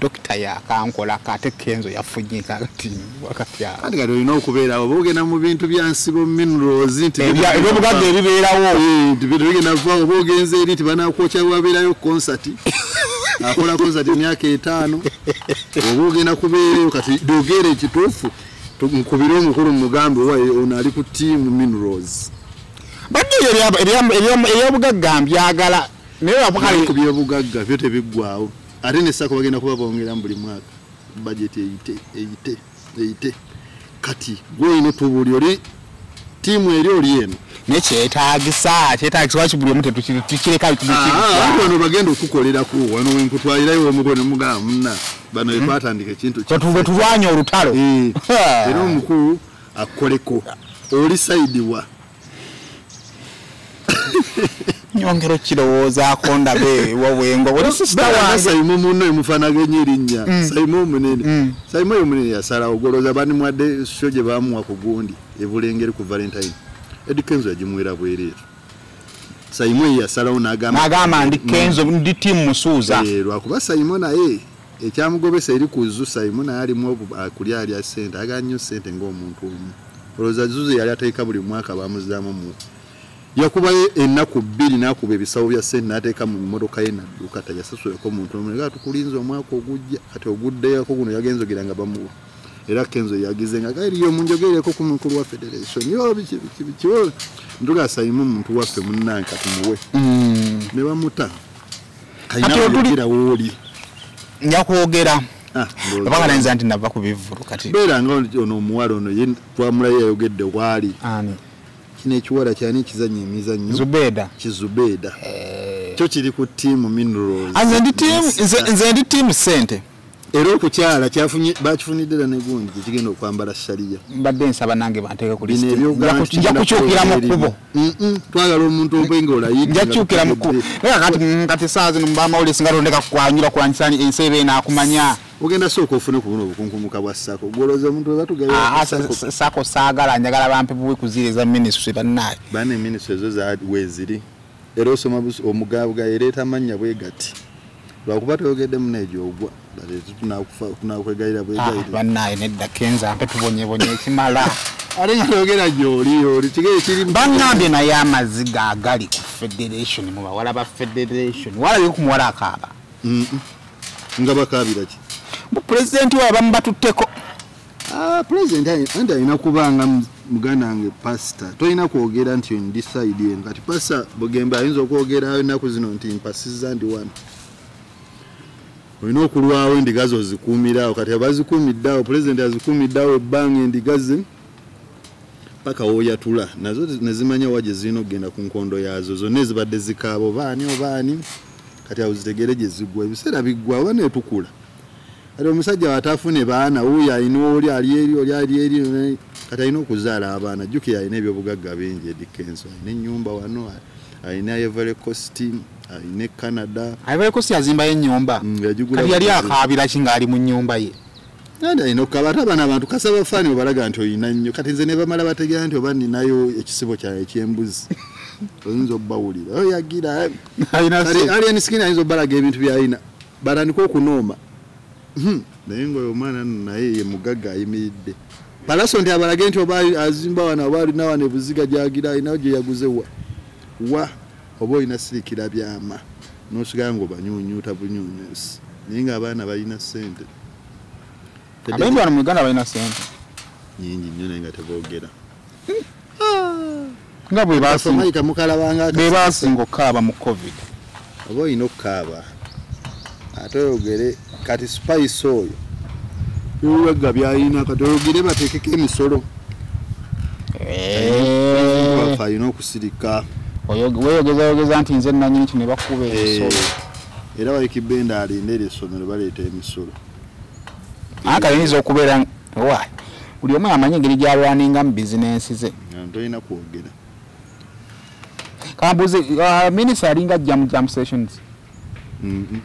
dokita yakankola kate kenzo yafunyika kati wakati awo
anti kati olina okubeerawo oba ogenda mu bintu bya nsibo minerals nti
Ebya- ebyobugagga ebibeerawo
Eh, nti bintu bigenda vaawo oba ogenze eri nti banakwokya wabeerayo konsati akola konsati emyaka etaano oba ogenda kubeerayo kati dyogeera ekituufu tu- nkubire omukulu mugambe owa ono ali ku tiimu minerals
badde ebyo ebya- ebya- ebya- ebyobugagga mbyagala naye
ku
wapakali
byobugagga byo tebiggwawo ate nesako bagenda kuba bongeramu buli mwaka bajeti eyite eyite eyite. Kati gweolina otubuli oli tiimu eri oli eno.
Nekyetagisa kyetagisa waki buli omu tukireka
anti wano bagenda okukolerako wano wenkutwalirayo omukono mugamba muna bano betwatandika ekintu ki-
bwe tulwanya olutalo.
Eh, [laughs] era omukulu akoleko oli saidi [laughs] wa
nyongero kirowoozaako ndabe wawengo oli sisita wange.
Saimu muno emufanaganya erinnya. Saimu omunene saimu oyo omunene yasalawo ogoloza banimwadde sho gye bamuwa ku gundi ebulengeri ku valentine. Edikenzo yagimuwera bwereeru saimu eyo yasalawo n'agamba
ndi kenzo ndi tiimu musuuza.
Eh, lwakuba saimu naye ekyamugobesa eri ku zu saimu naye alimu akuli alya sente agala nnyo sente ng'omuntu omu. Olowooza zuzu yali ateeka buli mwaka bamuzaamu mu yakubayo ennaku bbiri n'akuba ebisawo bya sente n'ateeka mu mmotoka ye nadduka tayasasuleko muntu. Omu gaa tukulinza omwaka ogujja kati oguddeyako guno yagenza ogira nga bamuwa. Era kenzo yagize nga gairiyo munjogereko ku mukulu wa federation. Yo biki biki biki yo. Ntuga saimu muntu waffe munnanka tumuwe. Ne bamuta. Yogera wooli
nja kwogera
Ah, ndowooza-
obakananza nti nava ku bivulu kati
beera nga ono omuwala ono ye twamulayo yayogedde waali kino ekiwala kyani ekizanya emizannyo?
Zubeeda
kizubeeda. Kyo kiri ku tiimu minerals.
Ah, nze ndi tiimu- nze- nze ndi tiimu sente
era okukyala bakifunidde era negundi kyekigenda okwambala shaliya
mbadde nsaba nange banteeke ku
bino
lisiti
ebyogala
Nja ku- nja kukyukira mu kkubo.
twagala omuntu ompe nga olayita
nja kukyukira mu kkubo. Kati saa zino mubamawulire singa tondeka kwanyura kulanyisa ensi eba enaakumanya
ogenda sooka ofune ku buno obukunkumuka bwa sako gwoloza omuntu
Ah,
webatugabira
sa- sa- sako saagala njagala bampe buwe kuziiriza minisitule bannaye
bane minisitule ezo weeziri era osoma omugabga ereeta amannya bwe gati. Lwakuba toyogeddemu neegyogwa tunakwegayira
Ah,
bwegayire
bannaye nedda kenza mpe tubonyebonye ekimala. [laughs]
Ate nga toyogera gyoli oli kigere kiri
baŋŋambye naye amaziga agali ku federation mu bawala ba federation. Walabye ku muwala akaaba.
Mm, mm. nga bakabira ki?
Pulezidenti we abamu batutteko.
Ah, pulezidenti anti alina kubanga mu- muganda wange pasita tolina kwogera nti ndi saidi eno kati pasita bugembe ayinza okwogera ennaku zino nti mpasiza ndi wano olina okulwawo endiga zo ozikuumirawo kati abazikuumiddeawo pulezidenti azikuumiddeawo ebbanga endiga ze paka woyatula. Nazo nezimanya wa gye zirina okugenda ku nkondo yaazo. Zonna ezibadde zikaaba obaani obaani. Kati awo zitegere gye ziggwa ebiseera biggwa oba netukula kati omusajja watafune baana wuyo alina oli ali eri oli ali eri kati alina okuzaala abaana. Jjukira alina ebyobugagga bingi edikenso alina ennyumba wano alina every costume alina e canada.
Abekosi yazimbayo ennyumba
Mm,
kati yali akaabira ki ng'ali mu nnyumba ye.
Nandi alina okukaba ate abaana abantu kasaba faani obalaga nti olina nnyo. Kati nze ne bamala bategera nti oba ninayo ekisibo kyawe ekyembuzi [laughs] oyinza obbawulira. Oyagira alien skin ayinza obbalaga ebintu byalina batandika okunooma. Hmm, naye ngaoyo omwana naye ye mugagga ayimiridde. Palaso nti abalage nti oba azimba wano oba alina wano ebuziga gyagira alinawo gye yaguze wa? Wa oba olina sirikira byama nosigala nga obanyunyuuta bunyunyusi naye ngaabaana balina sente
abayimbi wano mu uganda balina sente
nyingi nnyo naye nga teboogera.
Nga bwe basinga
basomayita mukalabanga
be basinga okukaaba mu covid.
Oba olina okukaaba ate oyogere kati spice oyo ebiwagga byalina kati oyogere bateekeko emisolo. Wafe alina okusirika
weeyogezayogeza nti nze nanyini ki ne bakuba
Eh,
ebisolo
era walikibenda alindera essomero baleeta emisolo?
Ate ayinza okubeera wa buli omu amanyi engeri gyalwaninga mu bizinensi ze.
Tolina kwogera.
Kambuze uh, minisita alinga ajja mu jam sessions.
Mhm.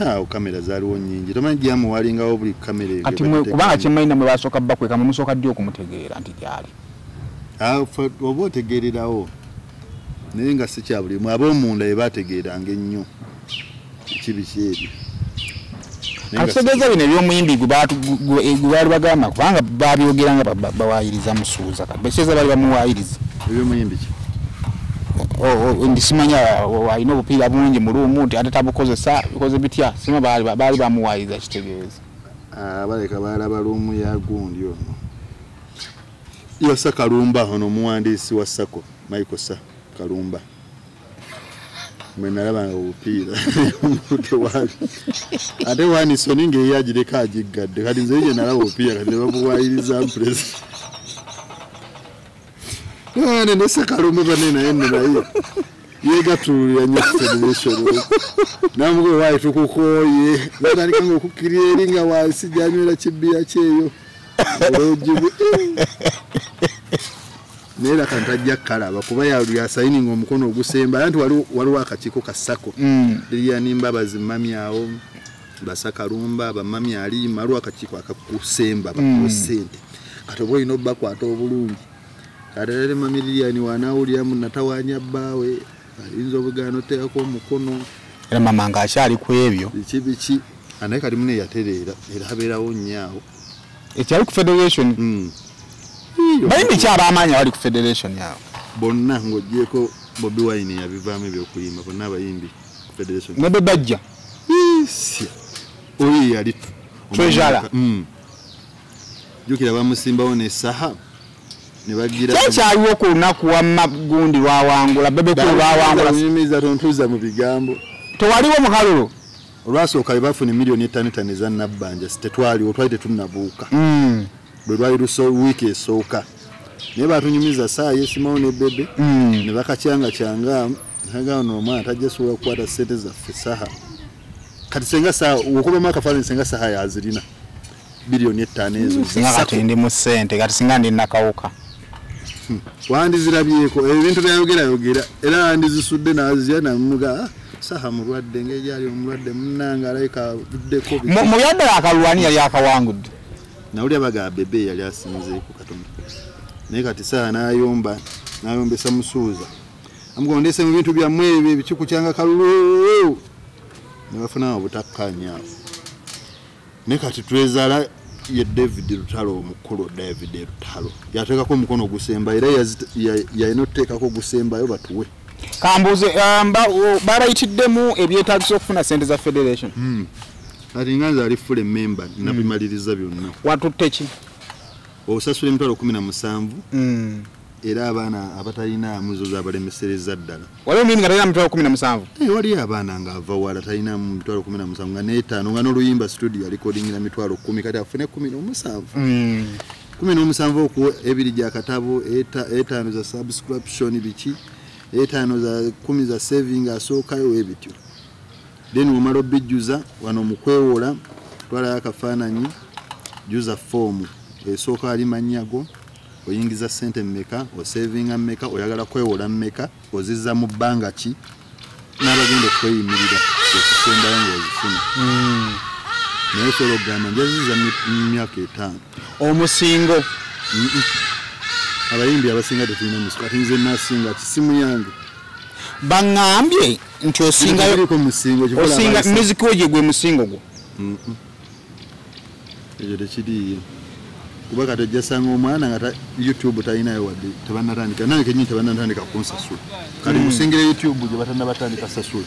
awo kamera zaaliwo nyingi tomanyi jamu walingawo buli kamera
kati kubanga kyemmalina mwe basooka bakweka mwe musooka ddi okumutegeera nti gyali?
Ah, oba otegeererawo naye nga si kya bulimu ab'omunda bye bategeeranga ennyo. Kibi kyebyo.
Katutegeeza bino ebyomuyimbi gwe baali bagamba kubanga babyogera nga ba- ba- bawayiriza musuuza kati bekyeza baali bamuwayiriza
ebyomuyimbi ki?
O- o- ndi simanya o- alina obupiira bungi mu luumu nti ate tabukozesa bikoze bitya? Sima baali bamuwayiriza kitegeeza.
Ah, baleka balaba luumu ya gundi ono. Yosa kalumba ono omuwandiisi wa sako michael sa karumba. Mwe narabanga ubupira umute wani ate wani soni nge yagire kagigadde kati nze nge naraba ubupira kati bamuwayiriza mpresi. None ndese karume bane naye nirayo yegaturira nya television. Namwe wayi tukukoye ndarika ngo kukiriyeri nga wasi janywera kibira cyeyo naye era kantu ajja kalaba kuba yasayininga omukono ogusemba era nti waliwo- akakiiko ka sako liriyanimba bazimami awo basakalumba bamami aliima waliwo akakiiko akakusemba bakuwa sente kati oba olina obbakwata obulungi kati ate mami liriyani wanawuliramu natawanya bbaawe ayinza obugaano oteekako omukono.
Era mama nga akyali ku ebyo.
Biki biki anaye kati mune yatereera era abeerawo nnyo awo.
Ekyali ku federation?
Mm.
Bayimbi ki abaamaanyi abali ku federation awo
bonna ng'ogyeko bobi wine yabivaamu ebyokuyimba bonna abayimbi ku federation.
Ne bebajja.
Isya. oyo yali
Treasurer.
Mm. jjukira bamusimbawo nesaha ne bagira
kyekyaliwo ku lunaku wamma gundi lwawangula bebekulu lwawangula
nyumiza tontuuza mu bigambo.
Tewaliwo mukalulu.
Olwasooka bebafuna emiliyoni etaano etaano ezannabbanja tetwaliwo twali tetunnabuuka
Mm,
bwe lwali wiiki esooka. Naye batunyumiza saa yesimawo ne bebe
mm.
ne bakacyanga kyanga naga no omwana tajja sobola kukwata sente zaffe saha kati senga saha okubamu akafaananyi senga saha yazirina biliyoni ettaano ezo
singa kati ndi mu ssente kati singa ndi nakawuka.
Wandizirabyeko ebintu byayogera yogera era wandizisudde nazirya namuga saha mulwadde engeri ali omulwadde munanga alayika avuddeko biki."
Mu- byaddala akalwani yali akawangudde
nawulya baga bebe yali asinzeeku katono naye kati saha nayomba nayombesa musuuza. Amugondese mu bintu byammwe ebyo ebikikukyanga kalulu. Nebafunamu obutakkanyawo naye kati twezaala ye david lutalo omukulu david lutalo. Yateekako omukono ogusemba era yalina okuteekako ogusembayo batuwe.
Kambuuze um, babayitiddemu ebyetaagisa okufuna sente za federation
kati nga nze ali fule memba nabimaliriza byonna.
Watutte ki?
Osasula emitwalo kumi na musanvu
Mm.
era abaana abatalina amuzo abalemesereza ddala.
Waliwo muyimbi nga talina mitwalo kumi na musanvu?
Eh, waliyo abaana ngaava wala talina mitwalo kumi na musanvu nga neetaano nga n'oluyimba studio alikodingira mitwalo kumi kati afune kumi n'omusanvu.
Mm.
kumi n'omusanvu okuwa ebiri gya katabo eta- etaano za subscription biki etaano za kumi za saving asookayo webityo then omala obijjuza wano mukwewola twalayo akafaananyi juza foomu esooka ali manyago oyingiza sente mmeka osavinga mmeka oyagala kwewola mmeka ozizza mu bbanga ki? N'abagenda okweyimirira okusembayo ngaozifuna naye osobola okugamba njaziza myaka etaano.
Omusingo.
Abayimbi abasinga tetulina musingo ati nze nasinga kisimu yange
baŋŋambye nti osingayo
Liko musingo kikola
osinga
abalisa.
music wo gye gwe musingo gwo.
Mm-mm. ekyo tekiriiyo. Kuba kati ojjasanga omwana nga youtube talinayo wadde tebanatandika nange kenyini tebanatandika kunsasula. Kati musingire youtube gye batanabatandika sasula.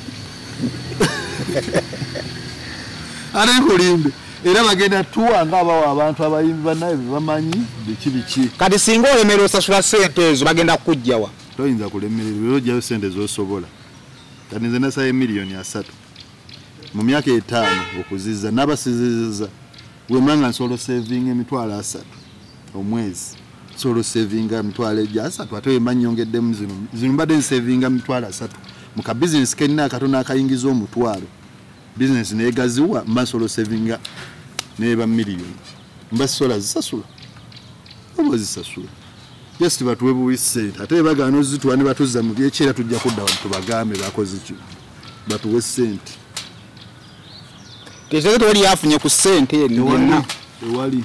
[laughs] Ate nkulimbe era bagenda tuwa nga abawa abantu abayimbi bannaye bebamanyi biki biki.
Kati singa olemera osasula sente ezo bagenda kukugjawa
toyinza kulemererwa era ojjayo sente zosobola. Kati nze nasayo emiliyoni asatu. Mu myaka etaano okuzizza n'abasizizza. Wema nga nsobola savinga emitwalo asatu omwezi. Nsobola savinga emitwalo egyo asatu ate wema nyongeddemu zino. Zino mbadde nsavinga mitwalo asatu. Mu kabizinesi kenina akatono akayingiza omutwalo. Bizinesi neegaziwa mba nsobola savinga neba miliyoni. Mba sisobola zisasula. Oba ozisasula just batuwe buwi sente ate bagaana ozituwa ne batuzza mu byekyera tujja kudda wano tubagambe bakoze ki? Batuwe sente
tekiteeke tewali yafunye ku sente yonna
tewali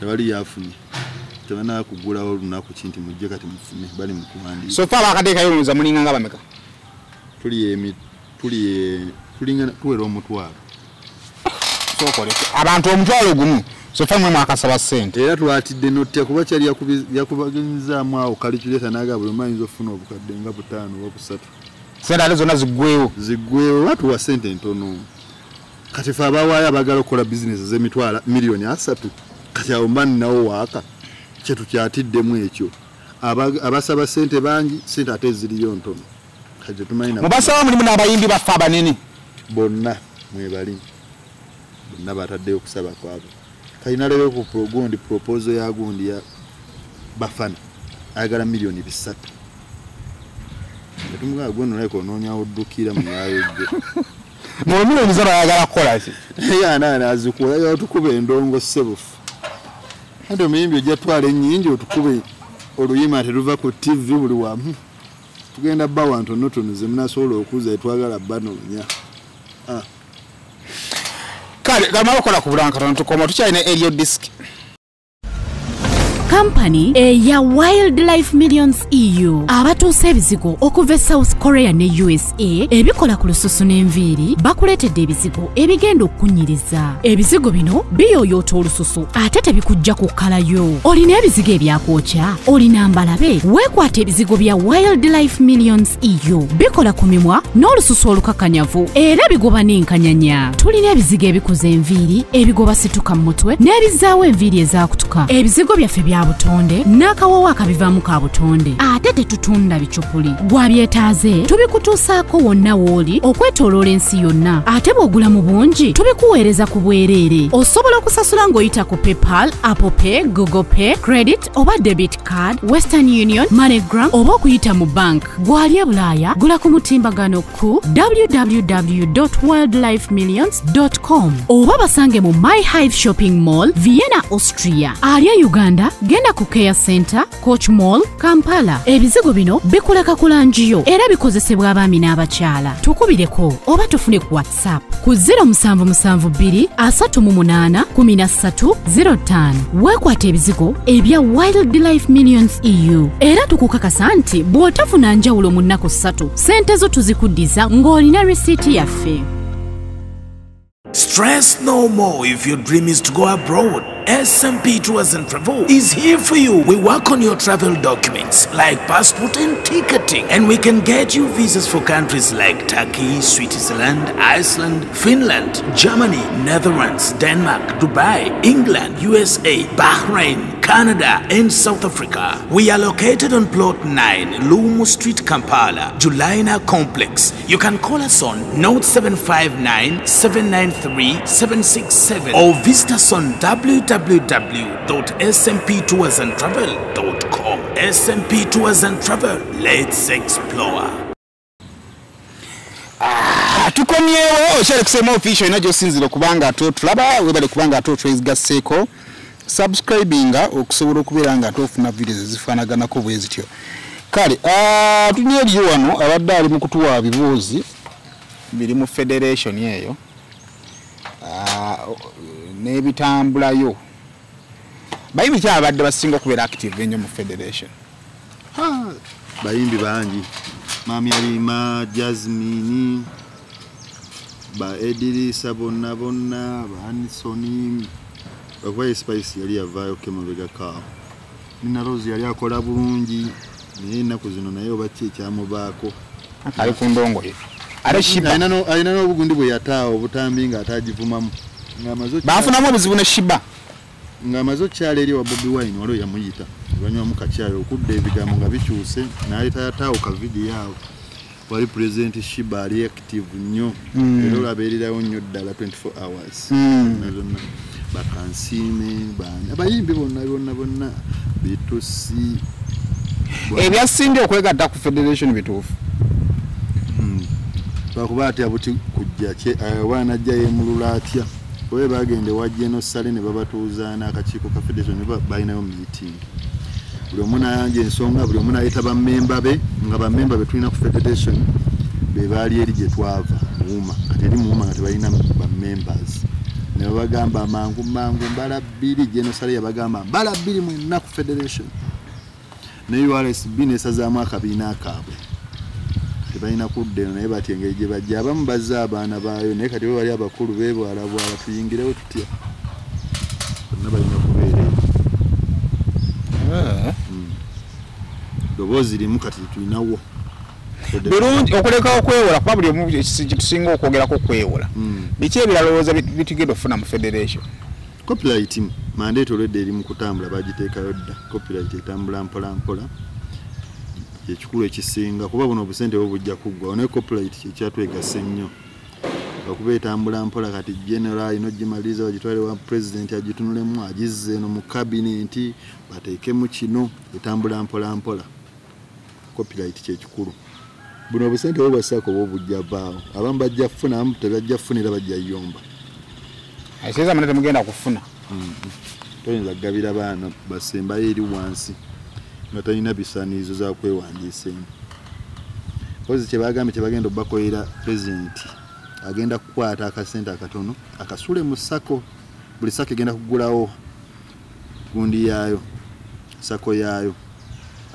tewali. Yafunye. Tebanaba kugulawo olunaku ki nti mujje kati mufune bali mukuwandiika
sofa abakateekayo olowooza mulinga nga bameka?
Tuli emi tuli e- tulinga tuwera omutwalo.
Sokoleke abantu omutwalo gumu sofa mwe mwakasaba sente
era twatidde notya kuba kyali yakubaganyizaamu awo kalikuleta naga buli omayinza okufuna obukadde nga butaano oba busatu
sente ate zonna ziggwewo
ziggwewo batuwa sente ntono? Kati fe abawaayo abagala okukola bizinesi ez'emitwala miliyoni asatu kati awo mba ninawo waaka kyetukyatiddemu ekyo. Aba- abasaba sente bangi sente ate ziriyo ntono.
Mubasaba mulimu n'abayimbi baffe abanene.
Bonna mwebali bonna bataddeyo okusaba kwabwe kalina lebe ku gundi proposo ya gundi ya bafana. Ayagala miliyoni bisatu. Etumugaa gwenoleka onoonyawo oddukira muyayojjo
mu [laughs] miliyoni zona ayagala kukola ki?
Yanaana azikuwa yagala otukuba endongo sebufu ati omuyimbi ojja twala ennyingi otukube oluyima teruva ku tv buli wamu. Tugenda bba wantonotono zemunasobola okuza etwagala banoonya
kale gamala okukola ku bulankatono tukoma tukyalina erio disk
kampani eya wildlife millions eu abatuusa ebizigo okuva e south korea ne usa ebikola ku lususu n'enviiri bakuleetedde ebizigo ebigenda okukunyiriza ebizigo bino biyooyoota olususu ate tebikujja kukkalayo olina ebizigo ebyakwokya? Olina mbalabe? Weekwata ebizigo bya wildlife millions eu bikola ku mimwa n'olususu olukakanyavu era bigoba n'enkanyanya. Tulina ebizigo ebikuza enviiri ebigoba situka mu mutwe n'ebizaawo enviiri ezaakutuka. Ebizigo byaffe bya butonde n'akawawa akabivaamu ka butonde ate tetutunda bicupuli gwabyetaaze tubikutuusaako wonna w'oli okwetooloola ensi yonna. Ate bw'ogula mu bungi tubikuweereza ku bwereere. Osobola okusasula ng'oyita ku paypal apple pay google pay credit oba debit card western union moneygram oba okuyita mu bank. Gwali e bulaaya gula ku mutimbagano ku www wildlifemillions com oba basange mu my hive shopping mall vienna austria. Ali e uganda genda ku care center coach mall kampala. Ebizigo bino bikuleka kulangiyo era bikozesebwa abaami n'abakyala. Tukubireko oba tufune ku whatsapp ku 0772 38 1305 weekwata ebizigo ebya wildlife millions eu era tukukakasa nti bw'otafuna njawulo mu nnaku ssatu sente zo tuzikuddiza ng'olina risiiti yaffe
Stress no more if your dream is to go abroad.
SMP Tours and Travel is here for you. We work on your travel documents like passport and ticketing, and we can get you visas for countries like Turkey, Switzerland, Iceland, Finland, Germany, Netherlands, Denmark, Dubai, England, USA, Bahrain, Canada, and South Africa. We are located on plot 9, Lumu Street, Kampala, Julina Complex. You can call us on Note 759 793 767 or visit us on www.smptoursandtravel.com. SMP Tours and Travel. Let's explore.
Ah, tukomyewo okyali kusema official ina gyosinzira okubanga to otulaba webale kubanga ate otwezigasseeko subscribinga okusobola okubeera nga ate ofuna videos ezifaanaganako bwe zityo. Kale ah, tuli eriyo wano abadde ali mu kutuwa bibuuzi biri mu federation eyo Ah, n'ebitambulayo. Bayimbi ki abadde basinga okubeera active ennyo mu federation?
Bayimbi bangi. Mami alima jasmini ba edirisa bonna bonna ba anisoni okuba spice yali yavaayo kemabega kaawo nina rose yali akola bulungi naye ennaku zino naye oba ki ekyamubaako.
Ali ku ndongoye ate
Alina no- alina n'obugundi bwe yataawa obutambi nga atagivumamu. Ng'amaze okya-
bafunamu obuzibu ne shiba.
Ng'amaze okukyala eri wa bobi wine waliwo yamuyita. Banywamu kakyalo okudda ebigambo nga bikyuse naleeta yataawo ka vidiyo awo. Wali pulezidenti shiba ali active nnyo. Era olabeererawo nnyo ddala 24 hours. Zonna zonna bakansiime abayimbi bonna bonna bonna bitusi
ebyasinga okwegatta ku federation bituufu.
Lwakuba atya buti kujja kye abaana ajja yemulula atya? Oba bagende wajja eno sale ne babatuuza n'akakiiko ka federation balinayo meeting. Buli omu nayanja ensonga buli omu nayeta bammemba be nga bammemba be tulina ku federation be baali eri gye twava muwuma kati eri muwuma nga tebalina bammembers ne babagamba mangu mangu mbala bbiri. Gye eno sale yabagamba mbala bbiri mwenna ku federation. Ne ursb nesazaamu akabiina kaabwe. Tebalina kudda eno naye bati engeri gye bajja. Abamu bazza abaana baayo naye kati bo bali abakulu beebwalabwala tuyingirewo tutya? Bonna balina kubeera eyo ddoboozi limu kati tulinawo
birungi okuleka okwewola kuba buli omu kyetusinga okwogerako okwewola
Mm.
biki ebiralowooza bit- bitugenda okufuna mu federation?
Copyright mandate olwedde eri mu kutambula bagiteekayo dda. Copyright etambula mpola mpola. Kyekikulu ekisinga kuba buno obusente bwo bujja kuggwawo naye copyright kyekyatwegasa ennyo okuba etambula mpola kati general ino gimaliriza bagitwale wa president agitunulemu agizze eno mu kabineti bateekemu kino etambula mpola mpola. Copyright kyekikulu buno obusente bwo bwasaako bwo bujja vaawo abamu bajja kufuna abamu tebajja kufunira bajja yomba.
Ekitegeeza muna temugenda kufuna.
Toyinza kugabira baana basembayo eri wansi nga talina bisaanirizo za kwewandiisa eno pozi kyebagambye kyebagenda obakolera pulezidenti agenda kukwata akasente akatono akasule mu sako buli sako egenda kugulawo gundi yaayo sako yaayo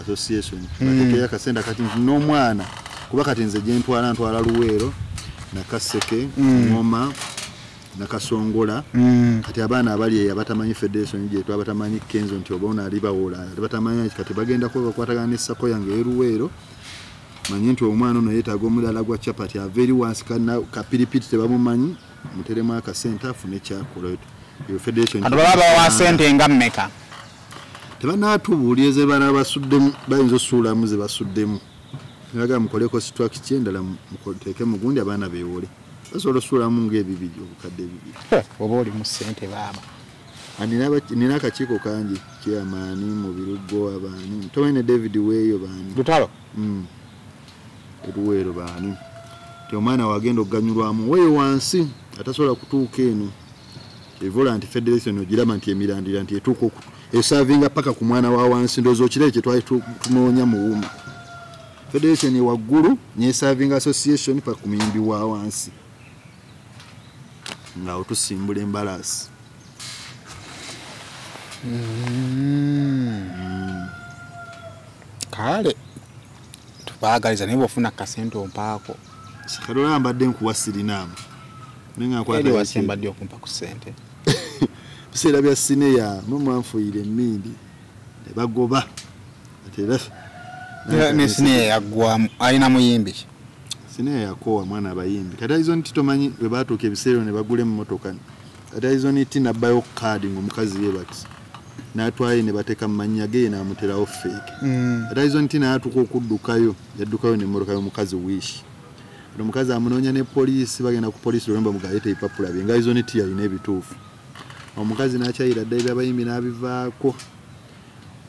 association. Batekeyo akasente akati nti n'omwana kuba kati nze gyentwala ntwala luweero nakaseke ngoma nakasongola. Kati abaana abali eyo abatamanyi federation gyetu abatamanyi kenzo nti oba ono ali bawola abatamanyi kati bagenda kuba bakwatagana n'essako yange eruweero manyi nti omwana ono yeetaaga omulala gwa capati ava eri wansi kapiripiti tebamumanyi muteremu akasente afune kyakola eyo federation
kati baba bawa sente nga mmeka?
tebanatubuulire ze bana basuddemu bayinza osuulamu ze basuddemu nebagaa mukoleko situakiki endala muteeke mugundi abaana beewole. Basobola osuulamu ngaebibiri obukadde ebibiri.
Oba oli mu sente baaba.
Nina akakiiko kangi kyamaani mu birugo abaani. Tomanyi ne david weeyo baani.
Lutalo.
Mm. eruweero baani. Ti omwana wagenda okuganyulwamu weeyo wansi atasobola kutuuka eno. Evola nti federation ogiraba nti emirandira nti etuuka esavinga paka ku mwana wa wansi ndowooza okirebe kye twali tu- tunoonya muwuma federation ewaggulu nesavinga association paka ku muyimbi wa wansi. Nga otusimbula embalaasi.
Kale tubaagaliza naye bwofuna kasente ompaako
katola mbadde nkuwa sirinaamu naye nga nkwata
eri
ekyeru.
wasemba ddi okumpa ku sente [laughs]
biseera bya sineya mumwanfuire emindi ne bagoba. Ate era
nesine yaggwamu alina muyimbi ki?
Sineya yakoowa mwana abayimbi. Kati aizoni ti tomanyi bwe batuuka ebiseera ne bagula emmotoka. Kati aizoni ti nabbayo kaadi ngaomukazi ye bati natwaye ne bateeka mu mannya ge namuterawo feeke kati aizoni ti nayatuka okuddukayo yaddukayo nemmotoka y'omukazi wishi kati omukazi amunoonya ne poliisi bagenda ku poliisi olwemba mugaleeta ebipapula bye nga aizoni ti yalina ebituufu. Omukazi nakyayira ddala ebyabayimbi n'abivaako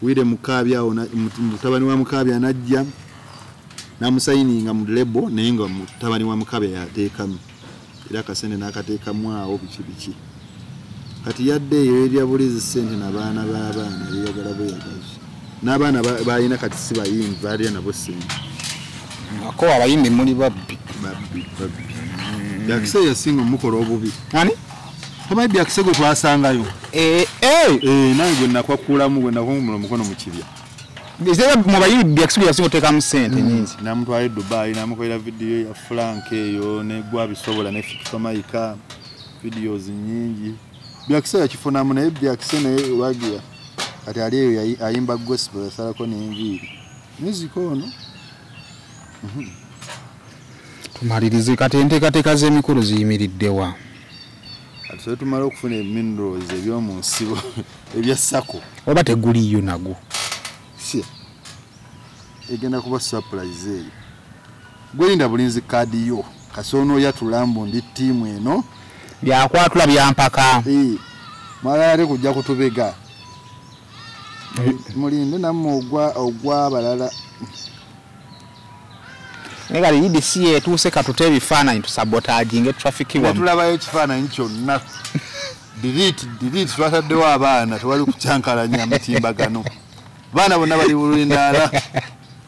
wire mukaabi awo na- mu- mutabani wa mukaabi anajja namusayininga mu lebo naye nga mutabani wa mukaabi yateekamu era akasente n'akateekamu awo biki biki. Kati yadde eyo erya bulizi sente nabaana b'abaana beyagala bweyagazi n'abaana ba- balina kati si bayimbi balya nabo sente
ako abayimbi muli babbi.
Babbi babbi. Byakise yasinga omukola obubi.
Ani
tamanyi byakise gwe twasangayo.
Eh, eh,
Eh, nange gwe nakwakulamu gwe nakumumula omukono mu kibya.
Era mu bayimbi byakisibu yasinga oteekamu sente nyingi
namutwala e dubai namukolera vidiyo ya frank eyo negwa bisobola ne fitomaika videos nyingi byakise yakifunamu naye byakise naye olwagira kati ali eyo ayimba gospel yasalako nenviiri. Music ono?
Tumalirize kati enteekateeka z'emikolo ziyimiriddewa
kati sobe tumale okufuna eminerals ebyomu nsibo [laughs] ebya sako
oba teguliyo nagwo
sia egenda kuba surprise eyo gwelinda bulinzi kaadi yo. Kasi onooyatula mbu ndi ttiimu eno.
Byakwatula byampaka.
Eh, mwalale kujja kutubega. Mulinde nammwe ogwa abalala
naye kati si yetuuse katute ebifaananyi tusabotaginge trafiki wamu
netulabayo ekifaananyi kyonna. Delete twataddewo abaana tewali kukyankalanya mutimbagano. Baana bonna bali bulindaala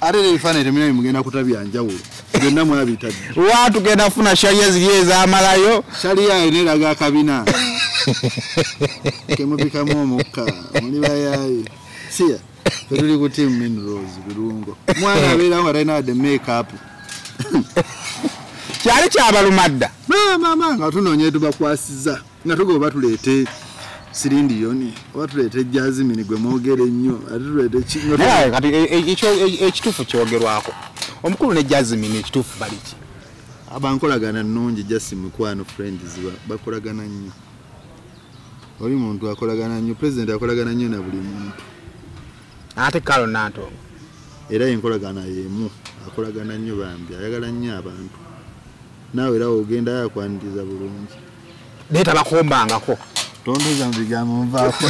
ate era ebifaananyi temina bimugenda kutabyanjawulo byonna mwabitadde
wa tugenda kufuna shaliya ziri ezamalayo?
Shaliyayo neraga akabina kemupikamu omukka muli bayaye siya tetuli ku team minerals birungo. Mwana abeerawo nga talina wadde makeup [laughs]
kyali kyabalumadda
mama nga tunoonya etubakwasiza nga tuga oba tuleete sirindiyoni oba tuleete jazimini gwe mwogere ennyo ate tuleete ki nga tu-
naye kati e- e- e- ekituufu kyogerwako? Omukulu ne jasmine ekituufu baliki
abankolagana nnungi jasi mikwano friends ba- bakolagana nnyo. Oli muntu akolagana nnyo president akolagana nnyo na buli muntu.
Ate kalo nantongo
era enkolagana yemu akolagana nnyo bambi ayagala nnyo abantu. Naawe era ogendayo akwaniriza bulungi.
Leeta bakombangako.
Tondoza mu bigambo nvaako.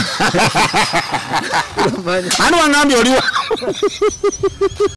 [laughs]
Ani wangambye oliwa [laughs]